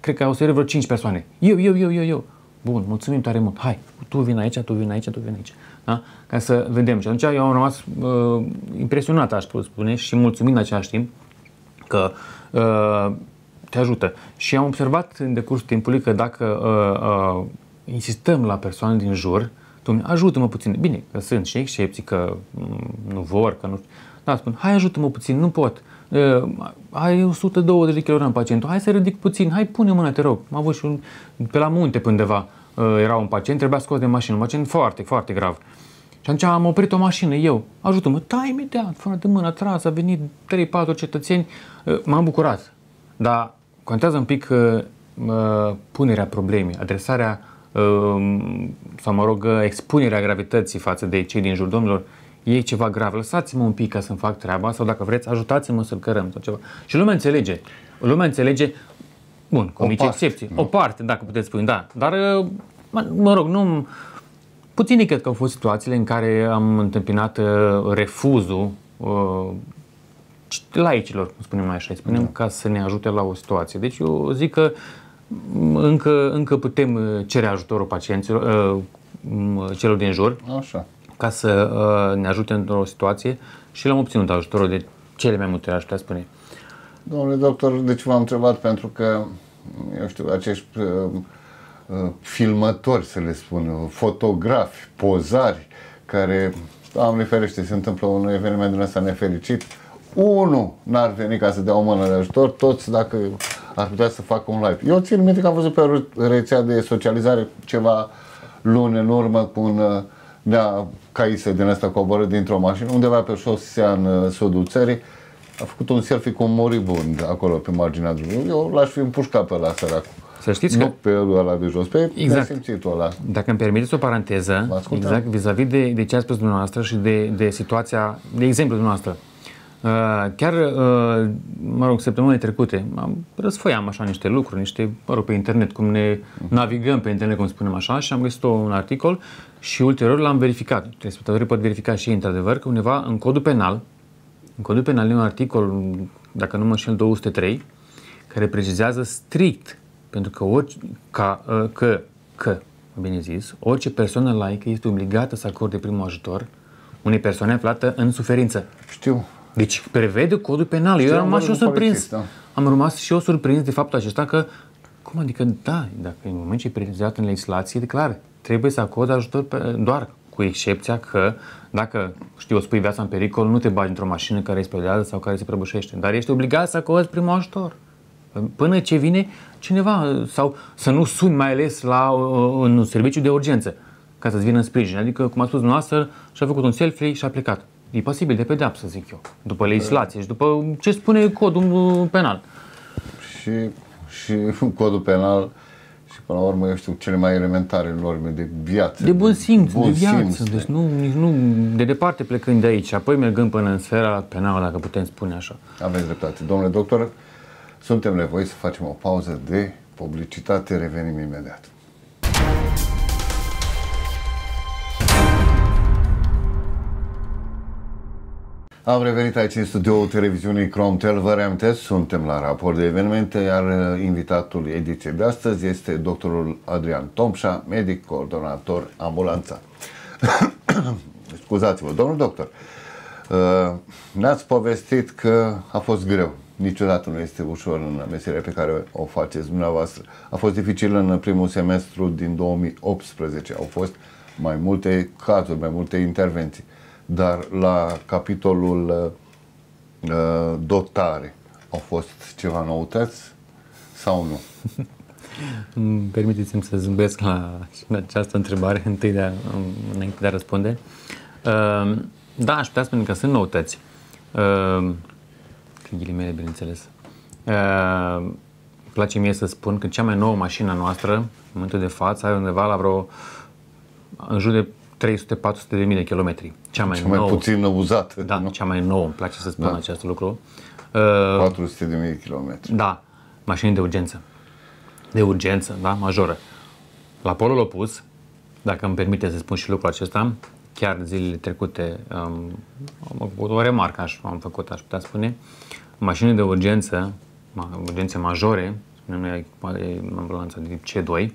Cred că au să vreo 5 persoane. Eu, eu, eu, eu, eu. Bun, mulțumim tare mult. Hai, tu vin aici, tu vin aici, tu vin aici. Da? Ca să vedem. Și atunci eu am rămas uh, impresionat, aș spune, și mulțumit în același timp că uh, te ajută. Și am observat în decursul timpului că dacă uh, uh, insistăm la persoane din jur, Dom'le, ajută-mă puțin. Bine, că sunt și excepții, că mm, nu vor, că nu Da, spun, hai ajută-mă puțin, nu pot. Uh, ai 120 de kg pacientul, hai să ridic puțin, hai pune mâna, te rog. Am avut și un, pe la munte pe undeva uh, era un pacient, trebuia scos de mașină, un pacient foarte, foarte grav. Și Și atunci am oprit o mașină, eu, ajută-mă, da, imediat, fără de mână tras, a venit 3-4 cetățeni, uh, m-am bucurat. Dar contează un pic uh, uh, punerea problemei, adresarea uh, sau, mă rog, expunerea gravității față de cei din jur, domnilor, e ceva grav, lăsați-mă un pic ca să-mi fac treaba sau dacă vreți, ajutați-mă să-l cărăm sau ceva. Și lumea înțelege. Lumea înțelege, bun, cu o mici parte, excepții, nu? o parte, dacă puteți spune, da, dar, mă, mă rog, nu, puțin cred că au fost situațiile în care am întâmpinat refuzul uh, laicilor, cum spunem mai așa, spunem, da. ca să ne ajute la o situație. Deci eu zic că încă, încă putem uh, cere ajutorul pacienților, uh, celor din jur, așa. ca să uh, ne ajute într-o situație și l-am obținut ajutorul de cele mai multe, aș putea spune. Domnule doctor, deci v-am întrebat pentru că, eu știu, acești uh, uh, filmători, să le spun, fotografi, pozari, care, Doamne ferește, se întâmplă un eveniment din ăsta nefericit, unul n-ar veni ca să dea o mână de ajutor, toți dacă ar putea să facă un live. Eu țin minte că am văzut pe rețea de socializare ceva luni în urmă cu un uh, nea caise din asta coborât dintr-o mașină, undeva pe șosea în uh, sudul țării, a făcut un selfie cu un moribund acolo pe marginea drumului. Eu l-aș fi împușcat pe la săracul. Să știți nu că... pe ăla de jos, pe exact. simțitul ăla. Dacă îmi permiteți o paranteză, exact, vis-a-vis de, de ce a spus dumneavoastră și de, de situația, de exemplu dumneavoastră. Uh, chiar, uh, mă rog, săptămânile trecute, am răsfoiam așa niște lucruri, niște, mă rog, pe internet, cum ne navigăm pe internet, cum spunem așa, și am găsit un articol și ulterior l-am verificat. Telespectatorii pot verifica și ei, într-adevăr, că undeva în codul penal, în codul penal e un articol, dacă nu mă înșel, 203, care precizează strict, pentru că, orice, ca, uh, că, că, bine zis, orice persoană laică este obligată să acorde primul ajutor unei persoane aflată în suferință. Știu. Deci prevede codul penal. Eu am rămas și eu surprins. Da. Am rămas și eu surprins de faptul acesta că, cum adică, da, dacă în moment ce e precizat în legislație, de clar, trebuie să acorde ajutor pe, doar cu excepția că dacă, știu, o spui viața în pericol, nu te bagi într-o mașină care explodează sau care se prăbușește, dar ești obligat să acorzi primul ajutor. Până ce vine cineva sau să nu suni mai ales la un serviciu de urgență ca să-ți vină în sprijin. Adică, cum a spus dumneavoastră, și-a făcut un selfie și a plecat e pasibil de pedeapsă, zic eu, după legislație și după ce spune codul penal. Și, și codul penal și până la urmă, eu știu, cele mai elementare norme de viață. De bun simț, de, bun de viață. Simț, deci nu, nici nu, de departe plecând de aici, apoi mergând până în sfera penală, dacă putem spune așa. Aveți dreptate. Domnule doctor, suntem nevoiți să facem o pauză de publicitate, revenim imediat. Am revenit aici în studioul televiziunii Cromtel. Vă reamintesc, suntem la raport de evenimente, iar uh, invitatul ediției de astăzi este doctorul Adrian Tomșa, medic coordonator ambulanța. Scuzați-vă, domnul doctor, uh, ne-ați povestit că a fost greu. Niciodată nu este ușor în meseria pe care o faceți dumneavoastră. A fost dificil în primul semestru din 2018. Au fost mai multe cazuri, mai multe intervenții dar la capitolul uh, dotare au fost ceva noutăți sau nu? Permiteți-mi să zâmbesc la această întrebare întâi de a, înainte de a răspunde. Uh, da, aș putea spune că sunt noutăți. Uh, ghilimele, bineînțeles. Uh, place mie să spun că cea mai nouă mașină noastră, în momentul de față, are undeva la vreo în jur de 300-400 de mii de kilometri. Cea mai, cea mai nouă, puțin uzată. Da, nu? cea mai nouă, îmi place să spun da. acest lucru. Uh, 400 de mii de kilometri. Da, mașini de urgență. De urgență, da, majoră. La polul opus, dacă îmi permite să spun și lucrul acesta, chiar zilele trecute um, am făcut o remarcă, aș, am făcut, aș putea spune, mașini de urgență, urgențe majore, spunem noi ambulanța de C2,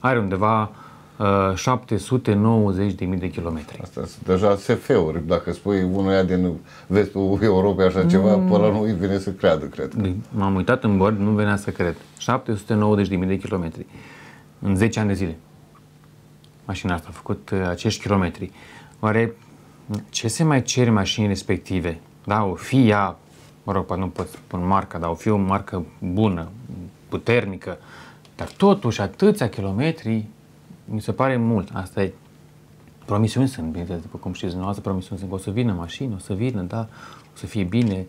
are undeva 790.000 de kilometri. Asta sunt deja SF-uri. Dacă spui unuia din vestul Europei așa ceva, mm. până nu îi vine să creadă, cred. M-am uitat în bord, nu venea să cred. 790.000 de kilometri. În 10 ani de zile. Mașina asta a făcut uh, acești kilometri. Oare ce se mai cere mașinii respective? Da, o fi ea, mă rog, nu pot spun marca, dar o fi o marcă bună, puternică, dar totuși atâția kilometri mi se pare mult. Asta e promisiuni sunt, bine, după cum știți dumneavoastră, promisiuni sunt că o să vină mașini, o să vină, da, o să fie bine.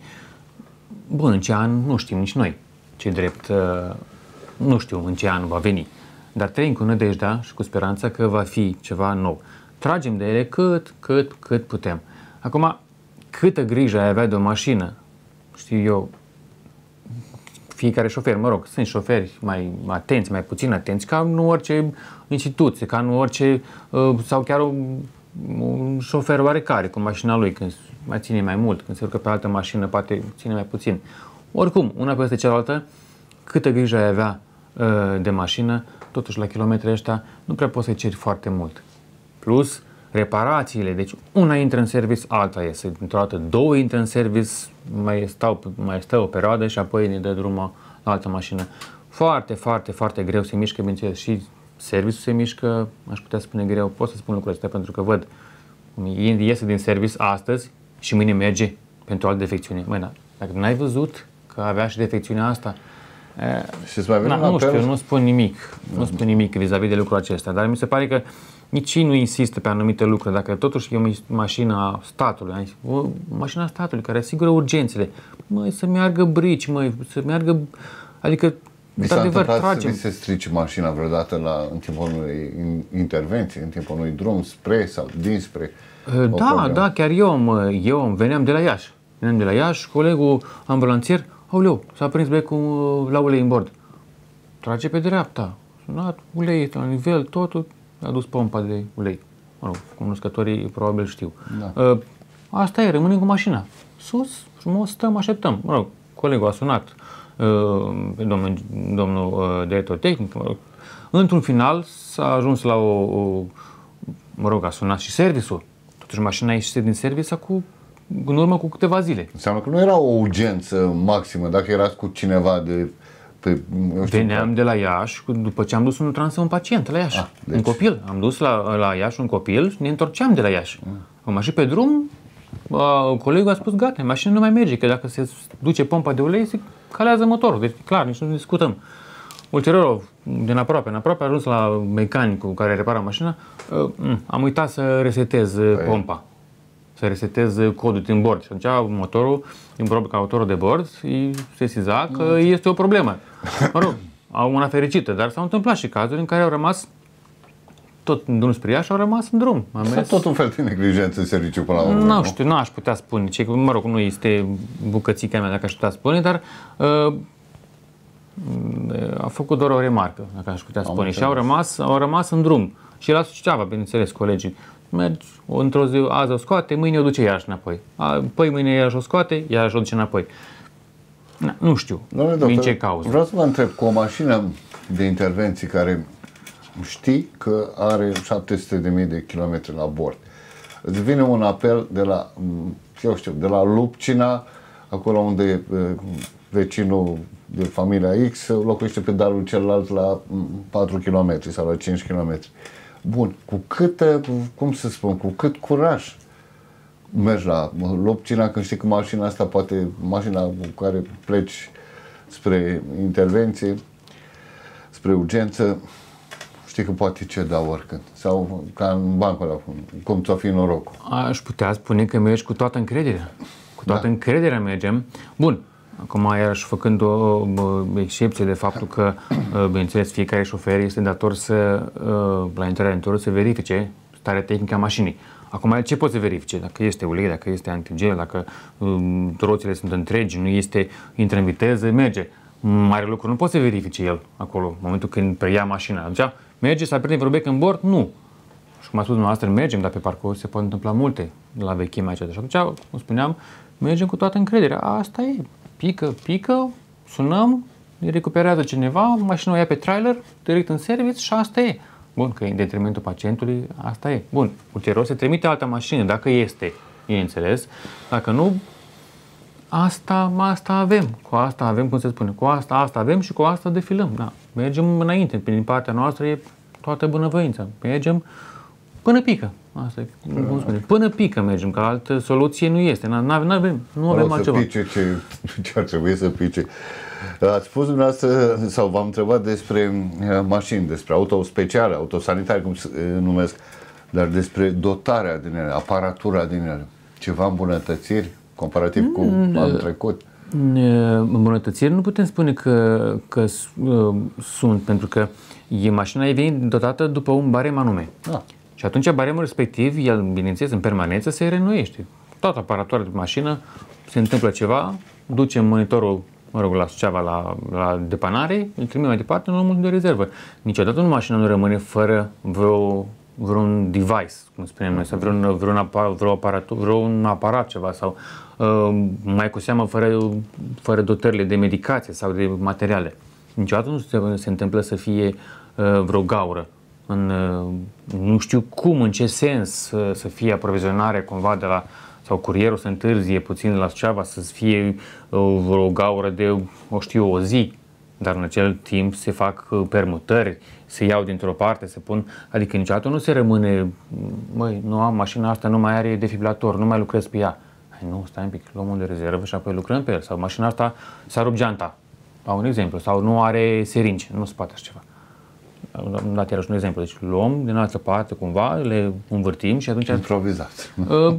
Bun, în ce an nu știm nici noi. Ce drept, uh, nu știu în ce an va veni. Dar trăim cu nădejdea și cu speranța că va fi ceva nou. Tragem de ele cât, cât, cât putem. Acum, câtă grijă ai avea de o mașină, știu eu, fiecare șofer, mă rog, sunt șoferi mai atenți, mai puțin atenți, ca în orice instituție, ca în orice, uh, sau chiar un, un șofer oarecare cu mașina lui, când mai ține mai mult, când se urcă pe altă mașină, poate ține mai puțin. Oricum, una peste cealaltă, câtă grijă ai avea uh, de mașină, totuși la kilometri ăștia nu prea poți să-i ceri foarte mult. Plus, reparațiile, deci una intră în service, alta iese. Dintr-o dată două intră în service, mai, stau, mai stă o perioadă și apoi ne dă drumul la altă mașină. Foarte, foarte, foarte greu se mișcă, bineînțeles, și serviciul se mișcă, aș putea spune greu, pot să spun lucrurile astea pentru că văd, iese din service astăzi și mâine merge pentru altă defecțiune. Măi, da, dacă n-ai văzut că avea și defecțiunea asta, și mai na, nu știu, nu spun nimic, nu spun nimic vis-a-vis de lucrul acesta, dar mi se pare că nici nu insistă pe anumite lucruri. Dacă totuși e o mașină statului, o mașină statului care asigură urgențele, măi, să meargă brici, măi, să meargă, adică mi s-a întâmplat tragem. să mi se strice mașina vreodată la, în timpul unei intervenții, în timpul unui drum spre sau dinspre? Da, problemă. da, chiar eu, mă, eu veneam de la Iași. Veneam de la Iași, colegul ambulanțier, auleu, s-a prins becul la ulei în bord. Trage pe dreapta, sunat, ulei la nivel, totul, a dus pompa de ulei. Mă rog, cunoscătorii probabil știu. Da. Uh, asta e, rămânem cu mașina. Sus, frumos, stăm, așteptăm. Mă rog, colegul a sunat uh, domnul, domnul uh, director tehnic. Mă rog. Într-un final s-a ajuns la o, o mă rog, a sunat și serviciul. Totuși mașina ieșise din serviciu acum în urmă cu câteva zile. Înseamnă că nu era o urgență maximă dacă erați cu cineva de pe, eu știu, Veneam de la Iași după ce am dus un trans un pacient la Iași, ah, deci... un copil. Am dus la, la Iași un copil și ne întorceam de la Iași. Mm. Am și pe drum, a, colegul a spus gata, mașina nu mai merge, că dacă se duce pompa de ulei, se calează motorul. Deci clar, nici nu discutăm. Ulterior, din aproape, în aproape, a ajuns la mecanicul care repara mașina, am uitat să resetez păi. pompa să resetez codul din bord. Și atunci motorul, din motorul de bord, îi sesiza că mm. este o problemă. Mă rog, au una fericită, dar s-au întâmplat și cazuri în care au rămas tot în drum spre Iași au rămas în drum. Am mers... tot un fel de neglijență în serviciu până la urmă. Nu știu, nu aș putea spune. Ce, mă rog, nu este bucățica mea dacă aș putea spune, dar uh, a făcut doar o remarcă, dacă aș putea spune. Și au rămas, au rămas în drum. Și la Suceava, bineînțeles, colegii mergi, într-o zi, azi o scoate, mâine o duce iarăși înapoi. A, păi mâine iarăși o scoate, iarăși o duce înapoi. Na, nu știu Doamne, din ce cauză. Vreau să vă întreb, cu o mașină de intervenții care știi că are 700.000 de kilometri la bord, îți vine un apel de la, eu știu, de la Lupcina, acolo unde vecinul de familia X locuiește pe darul celălalt la 4 km sau la 5 km. Bun, cu cât, cum să spun, cu cât curaj mergi la Lopcina când știi că mașina asta poate, mașina cu care pleci spre intervenție, spre urgență, știi că poate ce da oricând. Sau ca în bancul ăla, cum ți-o fi norocul. Aș putea spune că mergi cu toată încrederea. Cu toată da. încrederea mergem. Bun, Acum, iarăși, făcând o excepție de faptul că, uh, bineînțeles, fiecare șofer este dator să, uh, la intrarea în tură, să verifice starea tehnică a mașinii. Acum, ce poți să verifice? Dacă este ulei, dacă este antigel, dacă um, roțile sunt întregi, nu este, intră în viteză, merge. Mare lucru nu poți să verifice el acolo, în momentul când preia mașina. Atunci, merge să aprinde vreo în bord? Nu. Și cum a spus dumneavoastră, mergem, dar pe parcurs se pot întâmpla multe la vechimea aceea. Și atunci, cum spuneam, mergem cu toată încrederea. Asta e pică, pică, sunăm, îi recuperează cineva, mașina o ia pe trailer, direct în service și asta e. Bun, că e în detrimentul pacientului, asta e. Bun, ulterior se trimite altă mașină, dacă este, e înțeles. Dacă nu, asta, asta avem. Cu asta avem, cum se spune, cu asta, asta avem și cu asta defilăm. Da. Mergem înainte, prin partea noastră e toată bunăvoința. Mergem până pică. Asta e, cum spune, până pică mergem, că altă soluție nu este. Nu avem, nu avem altceva. Să pice ce, ce ar trebui să pice. Ați spus dumneavoastră, sau v-am întrebat despre uh, mașini, despre auto speciale, autosanitare, cum se uh, numesc. dar despre dotarea din ele, aparatura din ele. Ceva îmbunătățiri comparativ cu mm, anul trecut? Îmbunătățiri nu putem spune că, că uh, sunt, pentru că e mașina e venit dotată după un barem anume. Da. Și atunci baremul respectiv, el, bineînțeles, în permanență se renoiește. Toată aparatura de mașină, se întâmplă ceva, ducem monitorul mă rog, la Suceava, la, la depanare, îl trimite mai departe în omul de rezervă. Niciodată o mașină nu rămâne fără vreo, vreun device, cum spunem noi, sau vreun, vreun, apar, vreo aparat, vreun aparat ceva, sau uh, mai cu seamă fără, fără dotările de medicație sau de materiale. Niciodată nu se, se întâmplă să fie uh, vreo gaură. În, uh, nu știu cum, în ce sens uh, să fie aprovizionare cumva de la sau curierul să întârzie puțin la Suceava, să fie uh, vreo gaură de, o știu, o zi, dar în acel timp se fac uh, permutări, se iau dintr-o parte, se pun, adică niciodată nu se rămâne, măi, nu am, mașina asta nu mai are defibrilator, nu mai lucrez pe ea. Hai, nu, stai un pic, luăm un de rezervă și apoi lucrăm pe el. Sau mașina asta s-a rupt geanta, au un exemplu, sau nu are seringi, nu spate așa ceva am dat iarăși un exemplu. Deci luăm din altă parte cumva, le învârtim și atunci... Improvizat. Uh,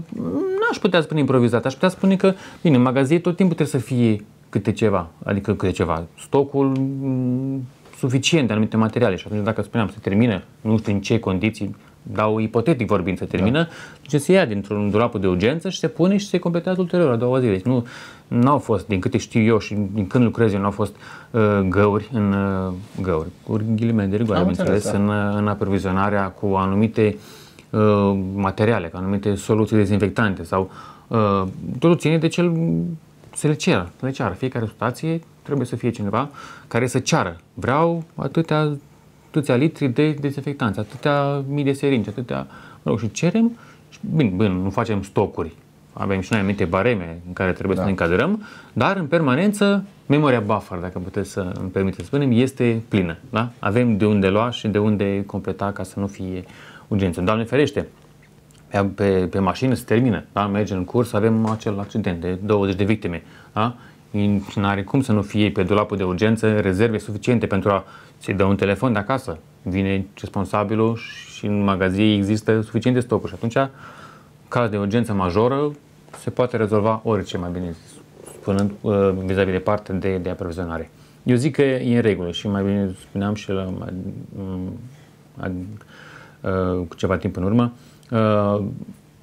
n-aș putea spune improvizat, aș putea spune că, bine, în magazin tot timpul trebuie să fie câte ceva, adică câte ceva, stocul m- mm, suficient de anumite materiale și atunci dacă spuneam se termină, nu știu în ce condiții, dau ipotetic vorbind, se termină, da. deci se ia dintr-un dulapul de urgență și se pune și se completează ulterior a doua zi. Deci nu, nu au fost, din câte știu eu și din când lucrez eu, nu au fost uh, găuri în uh, găuri, cu ghilimele de rigoare, am înțeles, da. în, uh, în aprovizionarea cu anumite uh, materiale, cu anumite soluții dezinfectante sau uh, totul ține de cel să le ceră, să le ceară. Fiecare situație trebuie să fie cineva care să ceară. Vreau atâtea atâția litri de dezinfectanți, atâtea mii de seringi, atâtea, mă rog, și cerem, și, bine, bine, nu facem stocuri, avem și noi anumite bareme în care trebuie da. să ne încadrăm, dar în permanență memoria buffer, dacă puteți să îmi permite să spunem, este plină. Da? Avem de unde lua și de unde completa ca să nu fie urgență. Doamne ferește, pe, pe, pe mașină se termină, da? merge în curs, avem acel accident de 20 de victime. Da? Nu are cum să nu fie pe dulapul de urgență rezerve suficiente pentru a ți dă un telefon de acasă, vine responsabilul și în magazin există suficiente stocuri și atunci, caz de urgență majoră, se poate rezolva orice, mai bine zis, spunând uh, vis-a-vis de parte de, de aprovizionare. Eu zic că e în regulă și mai bine spuneam și la, uh, uh, cu ceva timp în urmă, uh,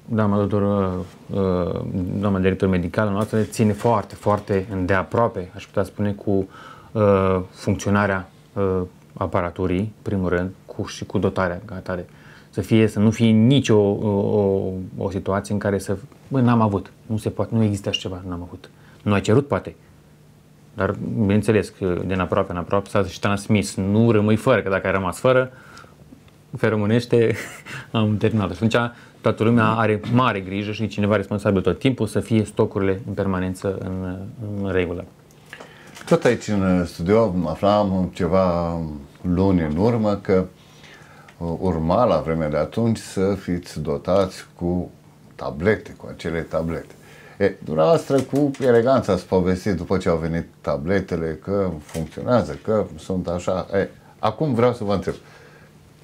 doamna doctor, uh, doamna director medical noastră ține foarte, foarte îndeaproape, aș putea spune, cu uh, funcționarea uh, aparaturii, primul rând, cu, și cu dotarea ca atare. Să fie, să nu fie nicio o, o, o situație în care să, bă, n-am avut, nu se poate, nu există așa ceva, n-am avut. Nu ai cerut, poate. Dar, bineînțeles, că din aproape în aproape s-a și transmis, nu rămâi fără, că dacă ai rămas fără, fe rămânește, am terminat. Și atunci toată lumea are mare grijă și cineva responsabil tot timpul să fie stocurile în permanență în, în regulă. Tot aici în studio aflam ceva luni în urmă că uh, urma la vremea de atunci să fiți dotați cu tablete, cu acele tablete. E, dumneavoastră cu eleganță ați povestit după ce au venit tabletele că funcționează, că sunt așa. E, acum vreau să vă întreb,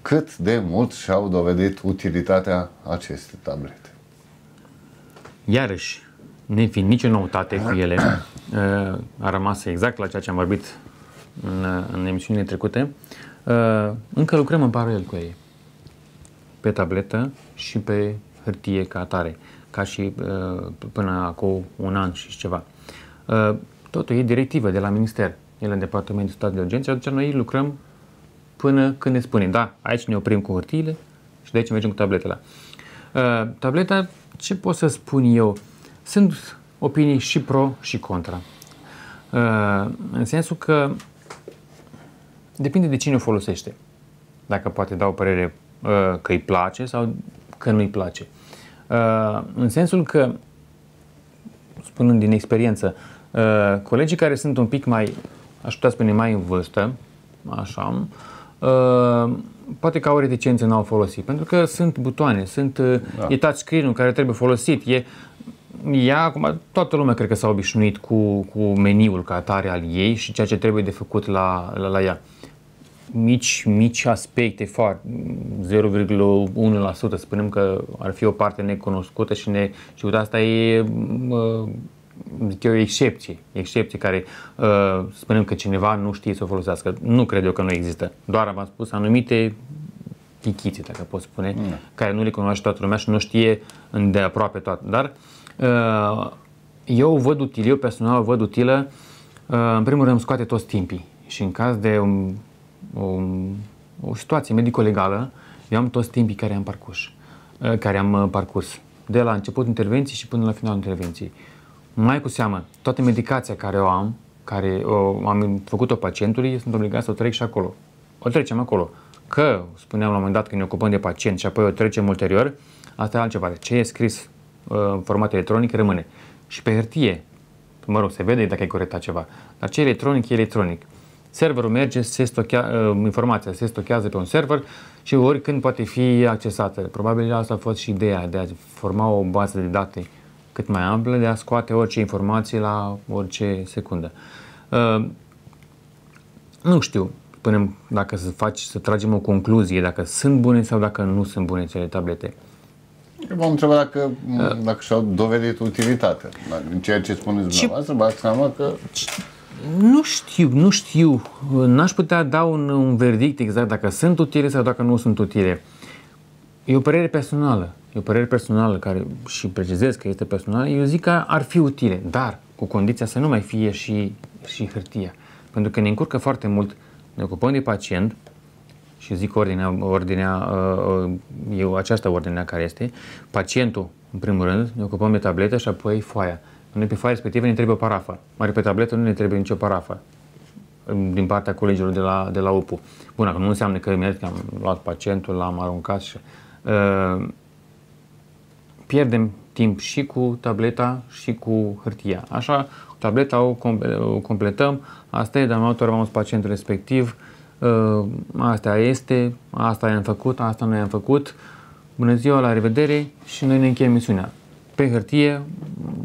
cât de mult și-au dovedit utilitatea acestei tablete? Iarăși, nefiind nicio noutate cu ele, uh, a rămas exact la ceea ce am vorbit în, în emisiunile trecute, uh, încă lucrăm în paralel cu ei. Pe tabletă și pe hârtie ca atare, ca și uh, până acum un an și ceva. Totul e directivă de la minister, e la Departamentul Stat de Urgență, atunci noi lucrăm până când ne spunem, da, aici ne oprim cu hârtiile și de aici mergem cu tabletele. Tableta, ce pot să spun eu? Sunt opinii și pro și contra. Uh, în sensul că depinde de cine o folosește. Dacă poate da o părere uh, că îi place sau că nu îi place. Uh, în sensul că, spunând din experiență, colegii care sunt un pic mai, aș putea spune, mai în vârstă, așa, poate că au reticențe n-au folosit, pentru că sunt butoane, sunt, da. e touchscreen-ul care trebuie folosit, e ea, acum, toată lumea cred că s-a obișnuit cu, cu meniul ca atare al ei și ceea ce trebuie de făcut la, la, la ea. Mici, mici aspecte, foarte 0,1% spunem că ar fi o parte necunoscută și, ne, și uite, asta e zic eu, excepție, excepție care uh, spunem că cineva nu știe să o folosească. Nu cred eu că nu există. Doar v-am spus anumite chichițe, dacă pot spune, mm. care nu le cunoaște toată lumea și nu știe de aproape toată. Dar uh, eu văd util, eu personal văd utilă, uh, în primul rând scoate toți timpii și în caz de un, un, o situație medico-legală, eu am toți timpii care am parcurs, uh, care am uh, parcurs, de la început intervenții și până la finalul intervenției. Mai cu seamă, toată medicația care o am, care o, am făcut-o pacientului, sunt obligat să o trec și acolo. O trecem acolo. Că, spuneam la un moment dat că ne ocupăm de pacient și apoi o trecem ulterior, asta e altceva. Ce e scris uh, în format electronic rămâne. Și pe hârtie, mă rog, se vede dacă e corectat ceva, dar ce e electronic e electronic. Serverul merge, se stochea, uh, informația se stochează pe un server și oricând poate fi accesată. Probabil asta a fost și ideea de a forma o bază de date cât mai amplă, de a scoate orice informație la orice secundă. Uh, nu știu, spunem, dacă să faci, să tragem o concluzie, dacă sunt bune sau dacă nu sunt bune cele tablete. V-am întrebat dacă, uh, dacă și-au dovedit utilitatea. În ceea ce spuneți dumneavoastră, vă seama că... Nu știu, nu știu. N-aș putea da un, un verdict exact dacă sunt utile sau dacă nu sunt utile. E o părere personală. E o părere personală care și precizez că este personală. Eu zic că ar fi utile, dar cu condiția să nu mai fie și, și hârtia. Pentru că ne încurcă foarte mult, ne ocupăm de pacient și zic ordinea, ordinea uh, eu această ordinea care este, pacientul în primul rând, ne ocupăm de tabletă și apoi foaia. Noi pe foaia respectivă ne trebuie o parafă. Mare pe tabletă nu ne trebuie nicio parafă din partea colegilor de la, de la UPU. Bun, acum nu înseamnă că imediat am luat pacientul, l-am aruncat și... Uh, pierdem timp și cu tableta și cu hârtia. Așa, tableta o, completăm, asta e, dar am pacientul respectiv, uh, asta este, asta am făcut, asta noi am făcut, bună ziua, la revedere și noi ne încheiem misiunea. Pe hârtie,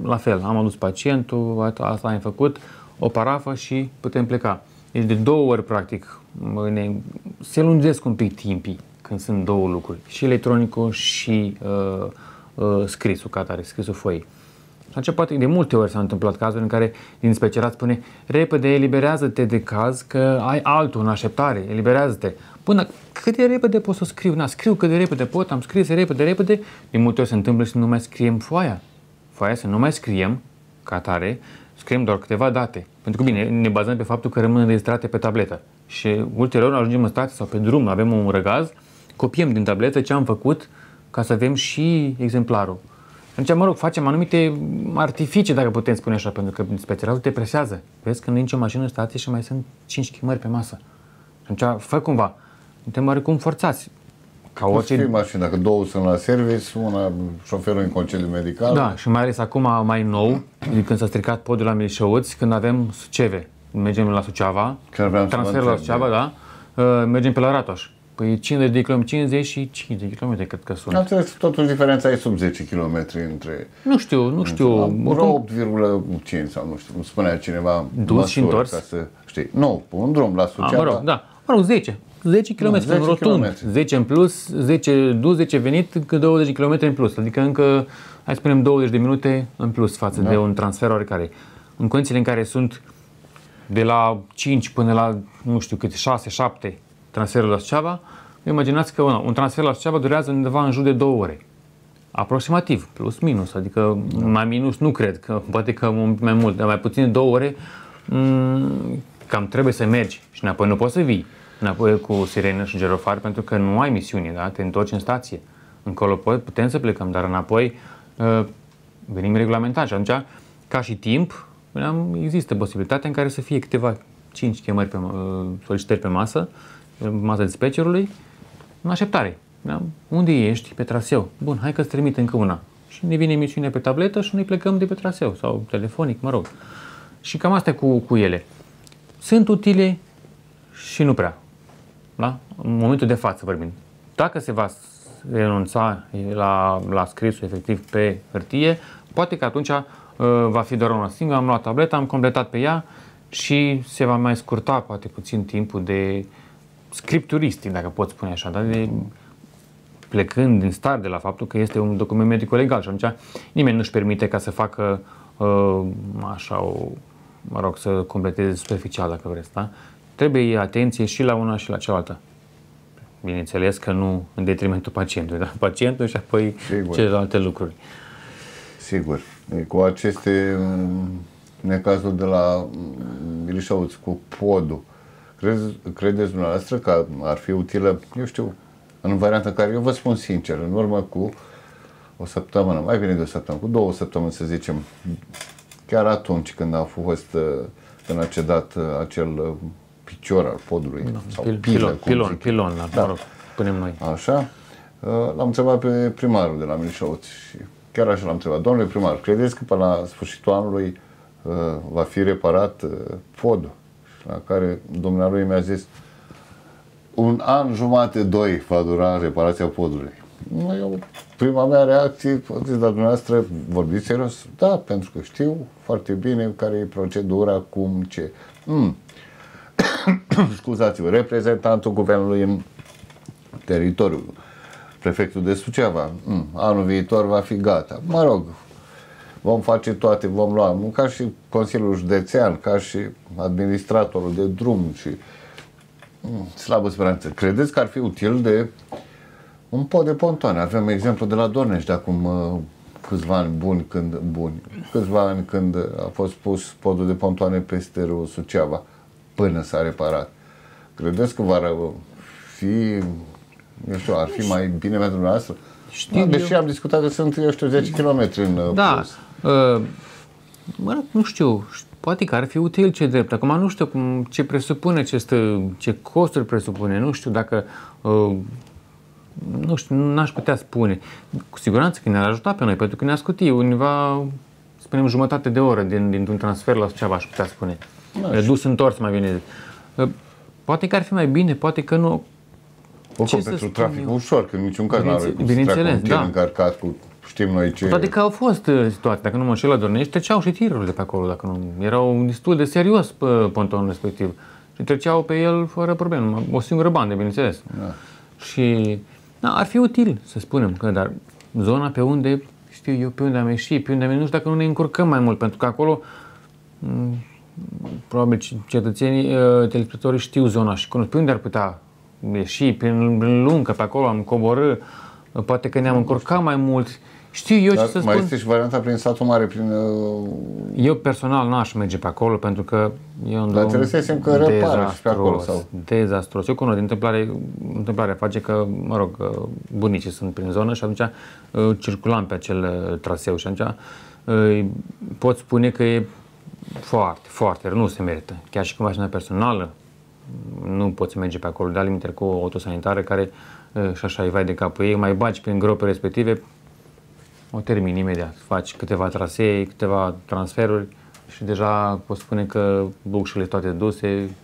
la fel, am adus pacientul, asta am făcut, o parafă și putem pleca. Deci de două ori, practic, ne, se lungesc un pic timpii când sunt două lucruri, și electronicul și uh, uh, scrisul ca tare, scrisul foii. Și atunci poate de multe ori s-au întâmplat cazuri în care din specerat spune repede eliberează-te de caz că ai altul în așteptare, eliberează-te. Până cât de repede pot să scriu? Na, scriu cât de repede pot, am scris repede, repede. De multe ori se întâmplă și nu mai scriem foaia. Foaia să nu mai scriem ca tare, scriem doar câteva date. Pentru că, bine, ne bazăm pe faptul că rămân înregistrate pe tabletă. Și ulterior ajungem în stație sau pe drum, avem un răgaz, copiem din tabletă ce am făcut, ca să avem și exemplarul. Atunci, mă rog, facem anumite artificii, dacă putem spune așa, pentru că specialul te presează. Vezi că nu e nicio mașină în stație și mai sunt 5 chimări pe masă. Atunci, fă cumva. Suntem oarecum forțați. Ca orice... Fii mașină, dacă două sunt la service, una șoferul în concediu medical. Da, și mai ales acum mai nou, când s-a stricat podul la Milișăuți, când avem Suceve, mergem la Suceava, transferul la Suceava, da, uh, mergem pe la Ratoș. Păi 50 de km, 50 și 5 de km cred că sunt. Am totuși diferența e sub 10 km între... Nu știu, nu știu. Vreo 8,5 sau nu știu, cum spunea cineva. Dus și întors? Ca să știi. Nu, un drum la Suceava. A, mă rog, da. Mă rog, 10. 10 km, da, 10 rotund. Km. 10 în plus, 10 dus, 10 venit, încă 20 km în plus. Adică încă, hai să spunem, 20 de minute în plus față da. de un transfer oricare. În condițiile în care sunt de la 5 până la, nu știu cât, 6, 7 transferul la Suceava, imaginați că un transfer la Suceava durează undeva în jur de două ore. Aproximativ, plus minus, adică da. mai minus nu cred, că poate că mai mult, dar mai puțin de două ore mm, cam trebuie să mergi și înapoi nu poți să vii înapoi cu sirenă și gerofar pentru că nu ai misiune, da? te întorci în stație. Încolo putem să plecăm, dar înapoi uh, venim regulamentat și atunci, ca și timp, există posibilitatea în care să fie câteva 5 chemări pe, uh, solicitări pe masă, masa dispecerului, în așteptare. Da? Unde ești? Pe traseu. Bun, hai că-ți trimit încă una. Și ne vine emisiunea pe tabletă și noi plecăm de pe traseu sau telefonic, mă rog. Și cam asta cu, cu ele. Sunt utile și nu prea. Da? În momentul de față vorbim. Dacă se va renunța la, la scrisul efectiv pe hârtie, poate că atunci uh, va fi doar una singură, am luat tableta, am completat pe ea și se va mai scurta poate puțin timpul de scripturistic, dacă pot spune așa, dar de, plecând din start de la faptul că este un document medico-legal și atunci nimeni nu-și permite ca să facă uh, așa o, mă rog, să completeze superficial dacă vreți, da? Trebuie atenție și la una și la cealaltă. Bineînțeles că nu în detrimentul pacientului, dar pacientul și apoi Sigur. celelalte lucruri. Sigur. Cu aceste mm, necazuri de la mm, Milișăuți cu podul, crezi, credeți dumneavoastră că ar fi utilă, eu știu, în varianta în care eu vă spun sincer, în urmă cu o săptămână, mai bine de o săptămână, cu două săptămâni să zicem, chiar atunci când a fost, uh, când a cedat uh, acel uh, picior al podului, da, sau pil, pilă, pilon, pilon, pilon, da. mă rog, punem noi. Așa, l-am întrebat pe primarul de la Milișăuți și chiar așa l-am întrebat, domnule primar, credeți că până la sfârșitul anului va fi reparat podul? La care dumnealui mi-a zis, un an jumate, doi va dura reparația podului. Eu, prima mea reacție, a zis, dar dumneavoastră vorbiți serios? Da, pentru că știu foarte bine care e procedura, cum, ce. Mm. Scuzați-vă, reprezentantul guvernului în teritoriul, prefectul de Suceava, mm. anul viitor va fi gata. Mă rog, vom face toate, vom lua, ca și Consiliul Județean, ca și administratorul de drum și Mm, slabă speranță. Credeți că ar fi util de un pod de pontoane? Avem exemplu de la Dorneș de acum uh, câțiva ani buni când, buni, câțiva ani când a fost pus podul de pontoane peste râul Suceava până s-a reparat. Credeți că va fi, eu știu, ar fi mai bine pentru noastră? Știu da, deși eu... am discutat că sunt, eu știu, 10 km în uh, da, plus. Uh, mă, nu știu, Poate că ar fi util ce drept. Acum nu știu cum, ce presupune, ce, stă, ce costuri presupune, nu știu dacă, uh, nu știu, n-aș putea spune. Cu siguranță că ne-ar ajuta pe noi, pentru că ne-a scutit undeva, spunem, jumătate de oră din, dintr-un transfer la ceva, aș putea spune. Da, dus întors, mai bine. Uh, poate că ar fi mai bine, poate că nu. Oricum, pentru trafic ușor, că în niciun caz nu are cum să da. încărcat cu știm noi ce... Toate că au fost uh, situații, dacă nu mă înșel la Dornești, treceau și tirurile de pe acolo, dacă nu... Erau destul de serios pe pontonul respectiv. Și treceau pe el fără probleme, o singură bandă, bineînțeles. Da. Și da, ar fi util, să spunem, că, dar zona pe unde, știu eu, pe unde am ieșit, pe unde am ieșit, nu știu dacă nu ne încurcăm mai mult, pentru că acolo mm, probabil cetățenii, uh, telespectatorii știu zona și cunosc pe unde ar putea ieși, prin lungă, pe acolo am coborât, poate că ne-am încurcat mai mult, știu eu Dar ce să mai spun. este și varianta prin satul mare, prin... Uh... Eu personal n-aș merge pe acolo pentru că e un Dar trebuie că repare și pe acolo. Sau... Dezastros. Eu cunosc din întâmplare, întâmplare face că, mă rog, uh, bunicii sunt prin zonă și atunci uh, circulam pe acel uh, traseu și atunci uh, pot spune că e foarte, foarte nu se merită. Chiar și cu mașina personală nu poți merge pe acolo, de aliminte cu o autosanitară care uh, și așa îi vai de capul ei, mai bagi prin grope respective, o termin imediat. Faci câteva trasee, câteva transferuri și deja poți spune că bucșile toate duse,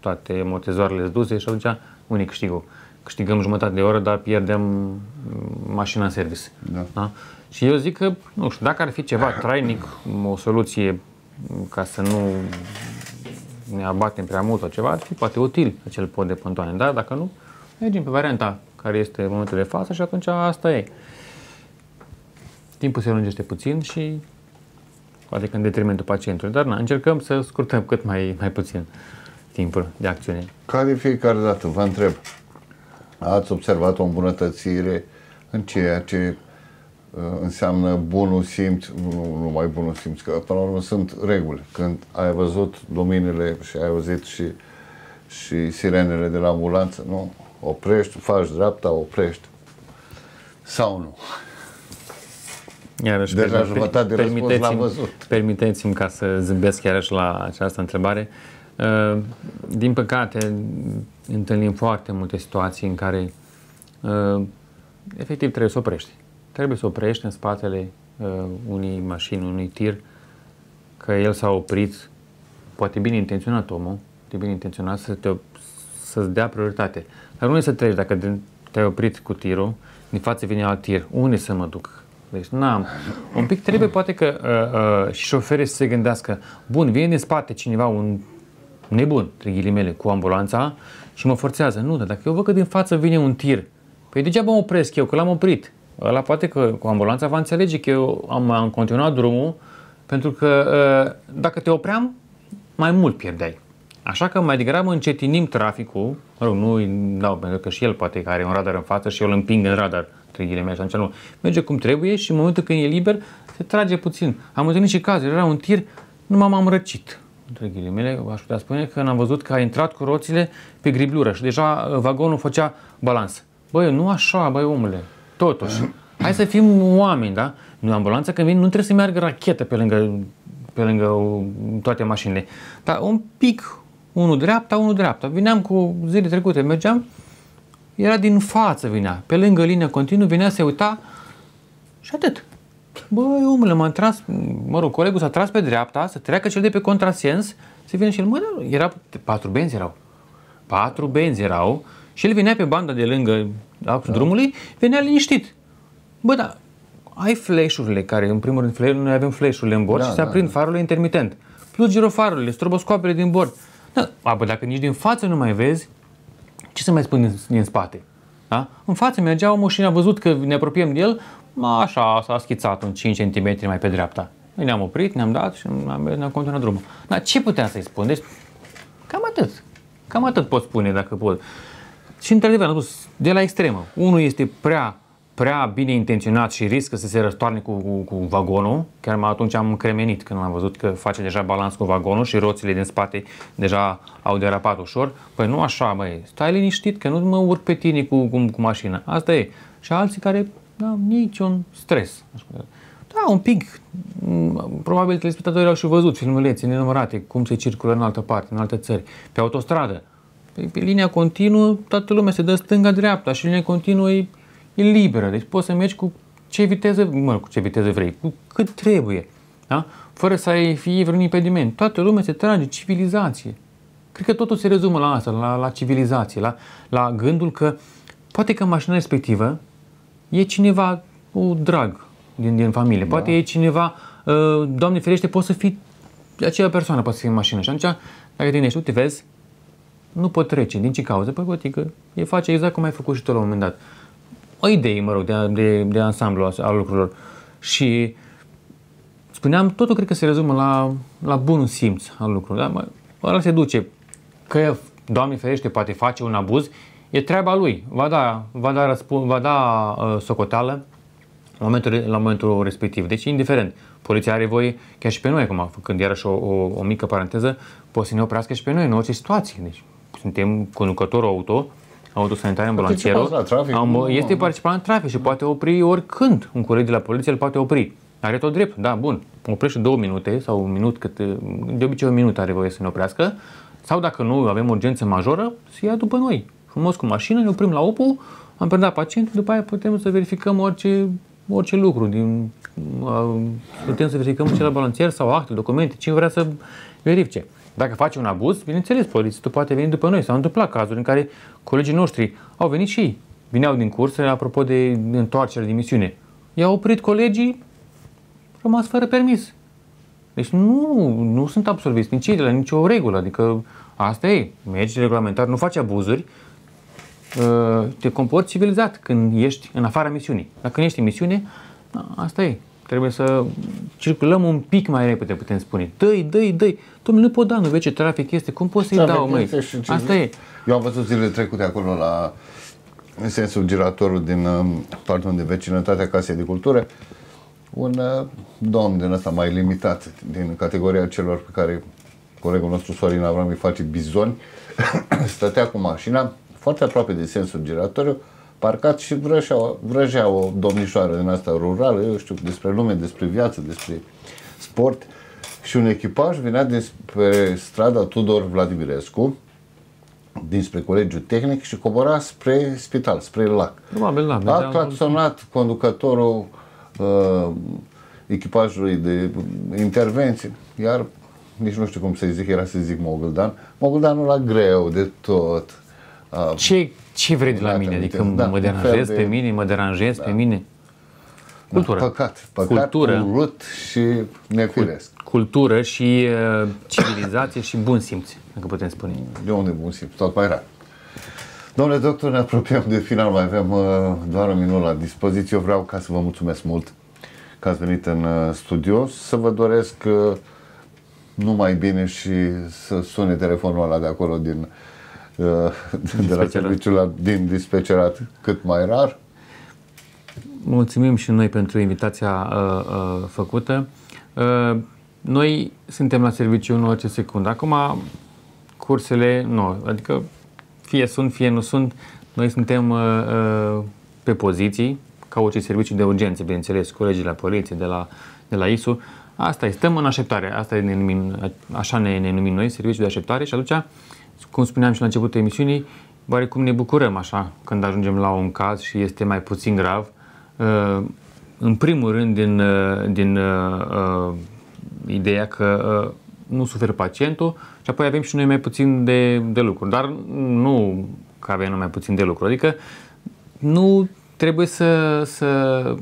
toate motezoarele duse și atunci unii câștigă. Câștigăm jumătate de oră, dar pierdem mașina în service. Da. Da? Și eu zic că, nu știu, dacă ar fi ceva trainic, o soluție ca să nu ne abatem prea mult sau ceva, ar fi poate util acel pod de pontoane. Dar dacă nu, mergem pe varianta care este în momentul de față și atunci asta e timpul se lungește puțin și poate că în detrimentul pacientului, dar na, încercăm să scurtăm cât mai, mai puțin timpul de acțiune. Ca de fiecare dată, vă întreb, ați observat o îmbunătățire în ceea ce uh, înseamnă bunul simț, nu numai bunul simț, că până la urmă sunt reguli. Când ai văzut luminile și ai auzit și, și sirenele de la ambulanță, nu? Oprești, faci dreapta, oprești. Sau nu? Iarăși, Deja jumătate de răspuns l-am văzut. Permiteți-mi ca să zâmbesc iarăși la această întrebare. Uh, din păcate, întâlnim foarte multe situații în care uh, efectiv trebuie să oprești. Trebuie să oprești în spatele uh, unei mașini, unui tir, că el s-a oprit, poate bine intenționat omul, de bine intenționat să te, să-ți dea prioritate. Dar unde să treci dacă te-ai oprit cu tirul, din față vine alt tir, unde să mă duc? Deci n-am. Un pic trebuie poate că uh, uh, și șoferii să se gândească, bun, vine din spate cineva, un nebun, între ghilimele, cu ambulanța și mă forțează. Nu, dar dacă eu văd că din față vine un tir, păi degeaba mă opresc eu, că l-am oprit. Ăla poate că cu ambulanța va înțelege că eu am, am continuat drumul, pentru că uh, dacă te opream, mai mult pierdeai. Așa că mai degrabă încetinim traficul, mă rog, nu îi dau, pentru că și el poate că are un radar în față și eu îl împing în radar, trei ghileme, și atunci nu. Merge cum trebuie și în momentul când e liber, se trage puțin. Am întâlnit și cazuri, era un tir, nu m-am răcit. Între ghilimele, aș putea spune că am văzut că a intrat cu roțile pe griblură și deja uh, vagonul făcea balans. Băi, nu așa, băi omule, totuși. Hai să fim oameni, da? Nu ambulanța când vine, nu trebuie să meargă rachetă pe lângă, pe lângă toate mașinile. Dar un pic, unul dreapta, unul dreapta. Vineam cu zile trecute, mergeam, era din față vinea, pe lângă linia continuă, vinea, se uita și atât. Băi, omule, m-am tras, mă rog, colegul s-a tras pe dreapta, să treacă cel de pe contrasens, să vină și el, mă, da, era, patru benzi erau, patru benzi erau, și el venea pe banda de lângă actul da. drumului, venea liniștit. Bă, da, ai flash-urile care, în primul rând, noi avem flash-urile în bord da, și se da, aprind da. farurile intermitent. Plus girofarurile, stroboscoapele din bord. Da, a, bă, dacă nici din față nu mai vezi, ce să mai spun din, din spate? Da? În față mergea o mașină, a văzut că ne apropiem de el, așa s-a schițat un 5 cm mai pe dreapta. Noi ne-am oprit, ne-am dat și ne-am continuat drumul. Dar ce puteam să-i spun? Deci, cam atât. Cam atât pot spune dacă pot. Și într-adevăr, am spus, de la extremă. Unul este prea prea bine intenționat și riscă să se răstoarne cu, cu, cu vagonul. Chiar atunci am cremenit când am văzut că face deja balans cu vagonul și roțile din spate deja au derapat ușor. Păi nu așa, băi, stai liniștit că nu mă urc pe tine cu, cu, cu mașina. Asta e. Și alții care nu niciun stres. Da, un pic. Probabil telespectatorii au și văzut filmulețe nenumărate, cum se circulă în altă parte, în alte țări. Pe autostradă. Pe, pe linia continuă, toată lumea se dă stânga-dreapta și linia continuă e e liberă, deci poți să mergi cu ce viteză, mă, cu ce viteză vrei, cu cât trebuie, da? fără să ai fie vreun impediment. Toată lumea se trage, civilizație. Cred că totul se rezumă la asta, la, la civilizație, la, la gândul că poate că mașina respectivă e cineva, o drag din, din familie, da. poate e cineva, uh, Doamne ferește, poți să fii aceea persoană, poate să fie în mașină. Și atunci, dacă te gândești, te vezi, nu pot trece. Din ce cauză? Păi, poate că e face exact cum ai făcut și tu la un moment dat o idee, mă rog, de, de, de ansamblu al lucrurilor. Și spuneam, totul cred că se rezumă la, la bun simț al lucrurilor. Da? Ăla se duce, că, Doamne ferește, poate face un abuz, e treaba lui. Va da, va da, răspund, va da uh, socoteală la momentul, la momentul respectiv. Deci, indiferent, poliția are voie, chiar și pe noi acum, când iarăși o, o, o mică paranteză, poate să ne oprească și pe noi în orice situație. Deci, suntem conducătorul auto, autosanitar ambulancierul, am, este participant în trafic și poate opri oricând. Un coleg de la poliție îl poate opri. Are tot drept, da, bun. Oprește două minute sau un minut, cât, de obicei un minut are voie să ne oprească. Sau dacă nu avem urgență majoră, să ia după noi. Frumos cu mașină, ne oprim la OPU, am predat pacientul, după aia putem să verificăm orice, orice lucru. Din, uh, putem să verificăm ce la balanțier sau acte, documente, cine vrea să verifice. Dacă face un abuz, bineînțeles, polițistul poate veni după noi. S-au întâmplat cazuri în care colegii noștri au venit și ei. Vineau din cursă, apropo de întoarcere de misiune. I-au oprit colegii, rămas fără permis. Deci nu, nu sunt absolviți nici ei de la nicio regulă. Adică asta e, mergi regulamentar, nu faci abuzuri, uh, te comporți civilizat când ești în afara misiunii. Dacă ești în misiune, asta e. Trebuie să circulăm un pic mai repede, putem spune. Dă-i, dă-i, dă-i. Domnule, nu pot da, nu vezi ce trafic este. Cum poți să-i dau, măi? Asta e. Eu am văzut zilele trecute acolo la în sensul giratorul din um, partea de vecinătatea Casei de Cultură, un uh, domn din ăsta mai limitat, din categoria celor pe care colegul nostru Sorin Avram îi face bizoni, stătea cu mașina foarte aproape de sensul giratoriu, parcat și vrăjea, vrăjea o domnișoară din asta rurală, eu știu, despre lume, despre viață, despre sport și un echipaj venea dinspre strada Tudor Vladimirescu, dinspre colegiul tehnic și cobora spre spital, spre lac. Probabil, da. A claxonat conducătorul uh, echipajului de intervenție, iar nici nu știu cum să zic, era să zic Moguldan. Moguldanul la greu de tot. Uh, Ce ce vrei de la mine? Adică da, mă deranjez pe mine, mă deranjez da. pe mine? Cultură. Da, păcat, păcat, cultură, urât și nefiresc. Cultură și uh, civilizație și bun simț, dacă putem spune. De unde bun simț? Tot mai rar. Domnule doctor, ne apropiem de final, mai avem uh, doar un minut la dispoziție. Eu vreau ca să vă mulțumesc mult că ați venit în uh, studio, să vă doresc uh, numai bine și să sune telefonul ăla de acolo din, uh, de la serviciul la, din dispecerat cât mai rar. Mulțumim și noi pentru invitația uh, uh, făcută. Uh, noi suntem la serviciu în orice secundă. Acum, cursele, nu, adică fie sunt, fie nu sunt, noi suntem uh, uh, pe poziții, ca orice serviciu de urgență, bineînțeles, colegii la poliție, de la, de la ISU. Asta e, stăm în așteptare, asta e, ne numim, așa ne, ne numim noi, serviciu de așteptare și atunci, cum spuneam și la începutul emisiunii, oarecum ne bucurăm așa când ajungem la un caz și este mai puțin grav. Uh, în primul rând din, uh, din uh, ideea că nu suferă pacientul și apoi avem și noi mai puțin de, de lucru. Dar nu că avem mai puțin de lucru, adică nu trebuie să, să,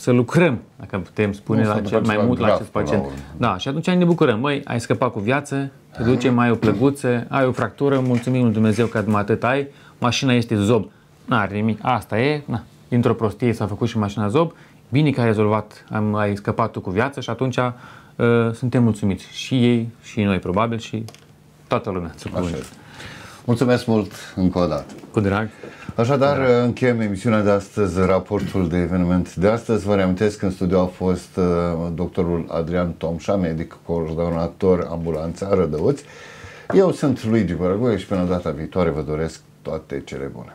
să lucrăm, dacă putem spune, la ce, mai mult la acest pacient. Da, și atunci ne bucurăm. Măi, ai scăpat cu viață, te ducem, ai o plăguță, ai o fractură, mulțumim lui Dumnezeu că numai atât ai, mașina este zob. N-are nimic, asta e, na, dintr-o prostie s-a făcut și mașina zob, bine că ai rezolvat, am, ai scăpat tu cu viață și atunci uh, suntem mulțumiți. Și ei, și noi probabil, și toată lumea. Mulțumesc mult încă o dată. Cu drag. Așadar, da. încheiem emisiunea de astăzi, raportul de eveniment de astăzi. Vă reamintesc că în studio a fost uh, doctorul Adrian Tomșa, medic coordonator ambulanța Rădăuți. Eu sunt Luigi Bărăgoie și până data viitoare vă doresc toate cele bune.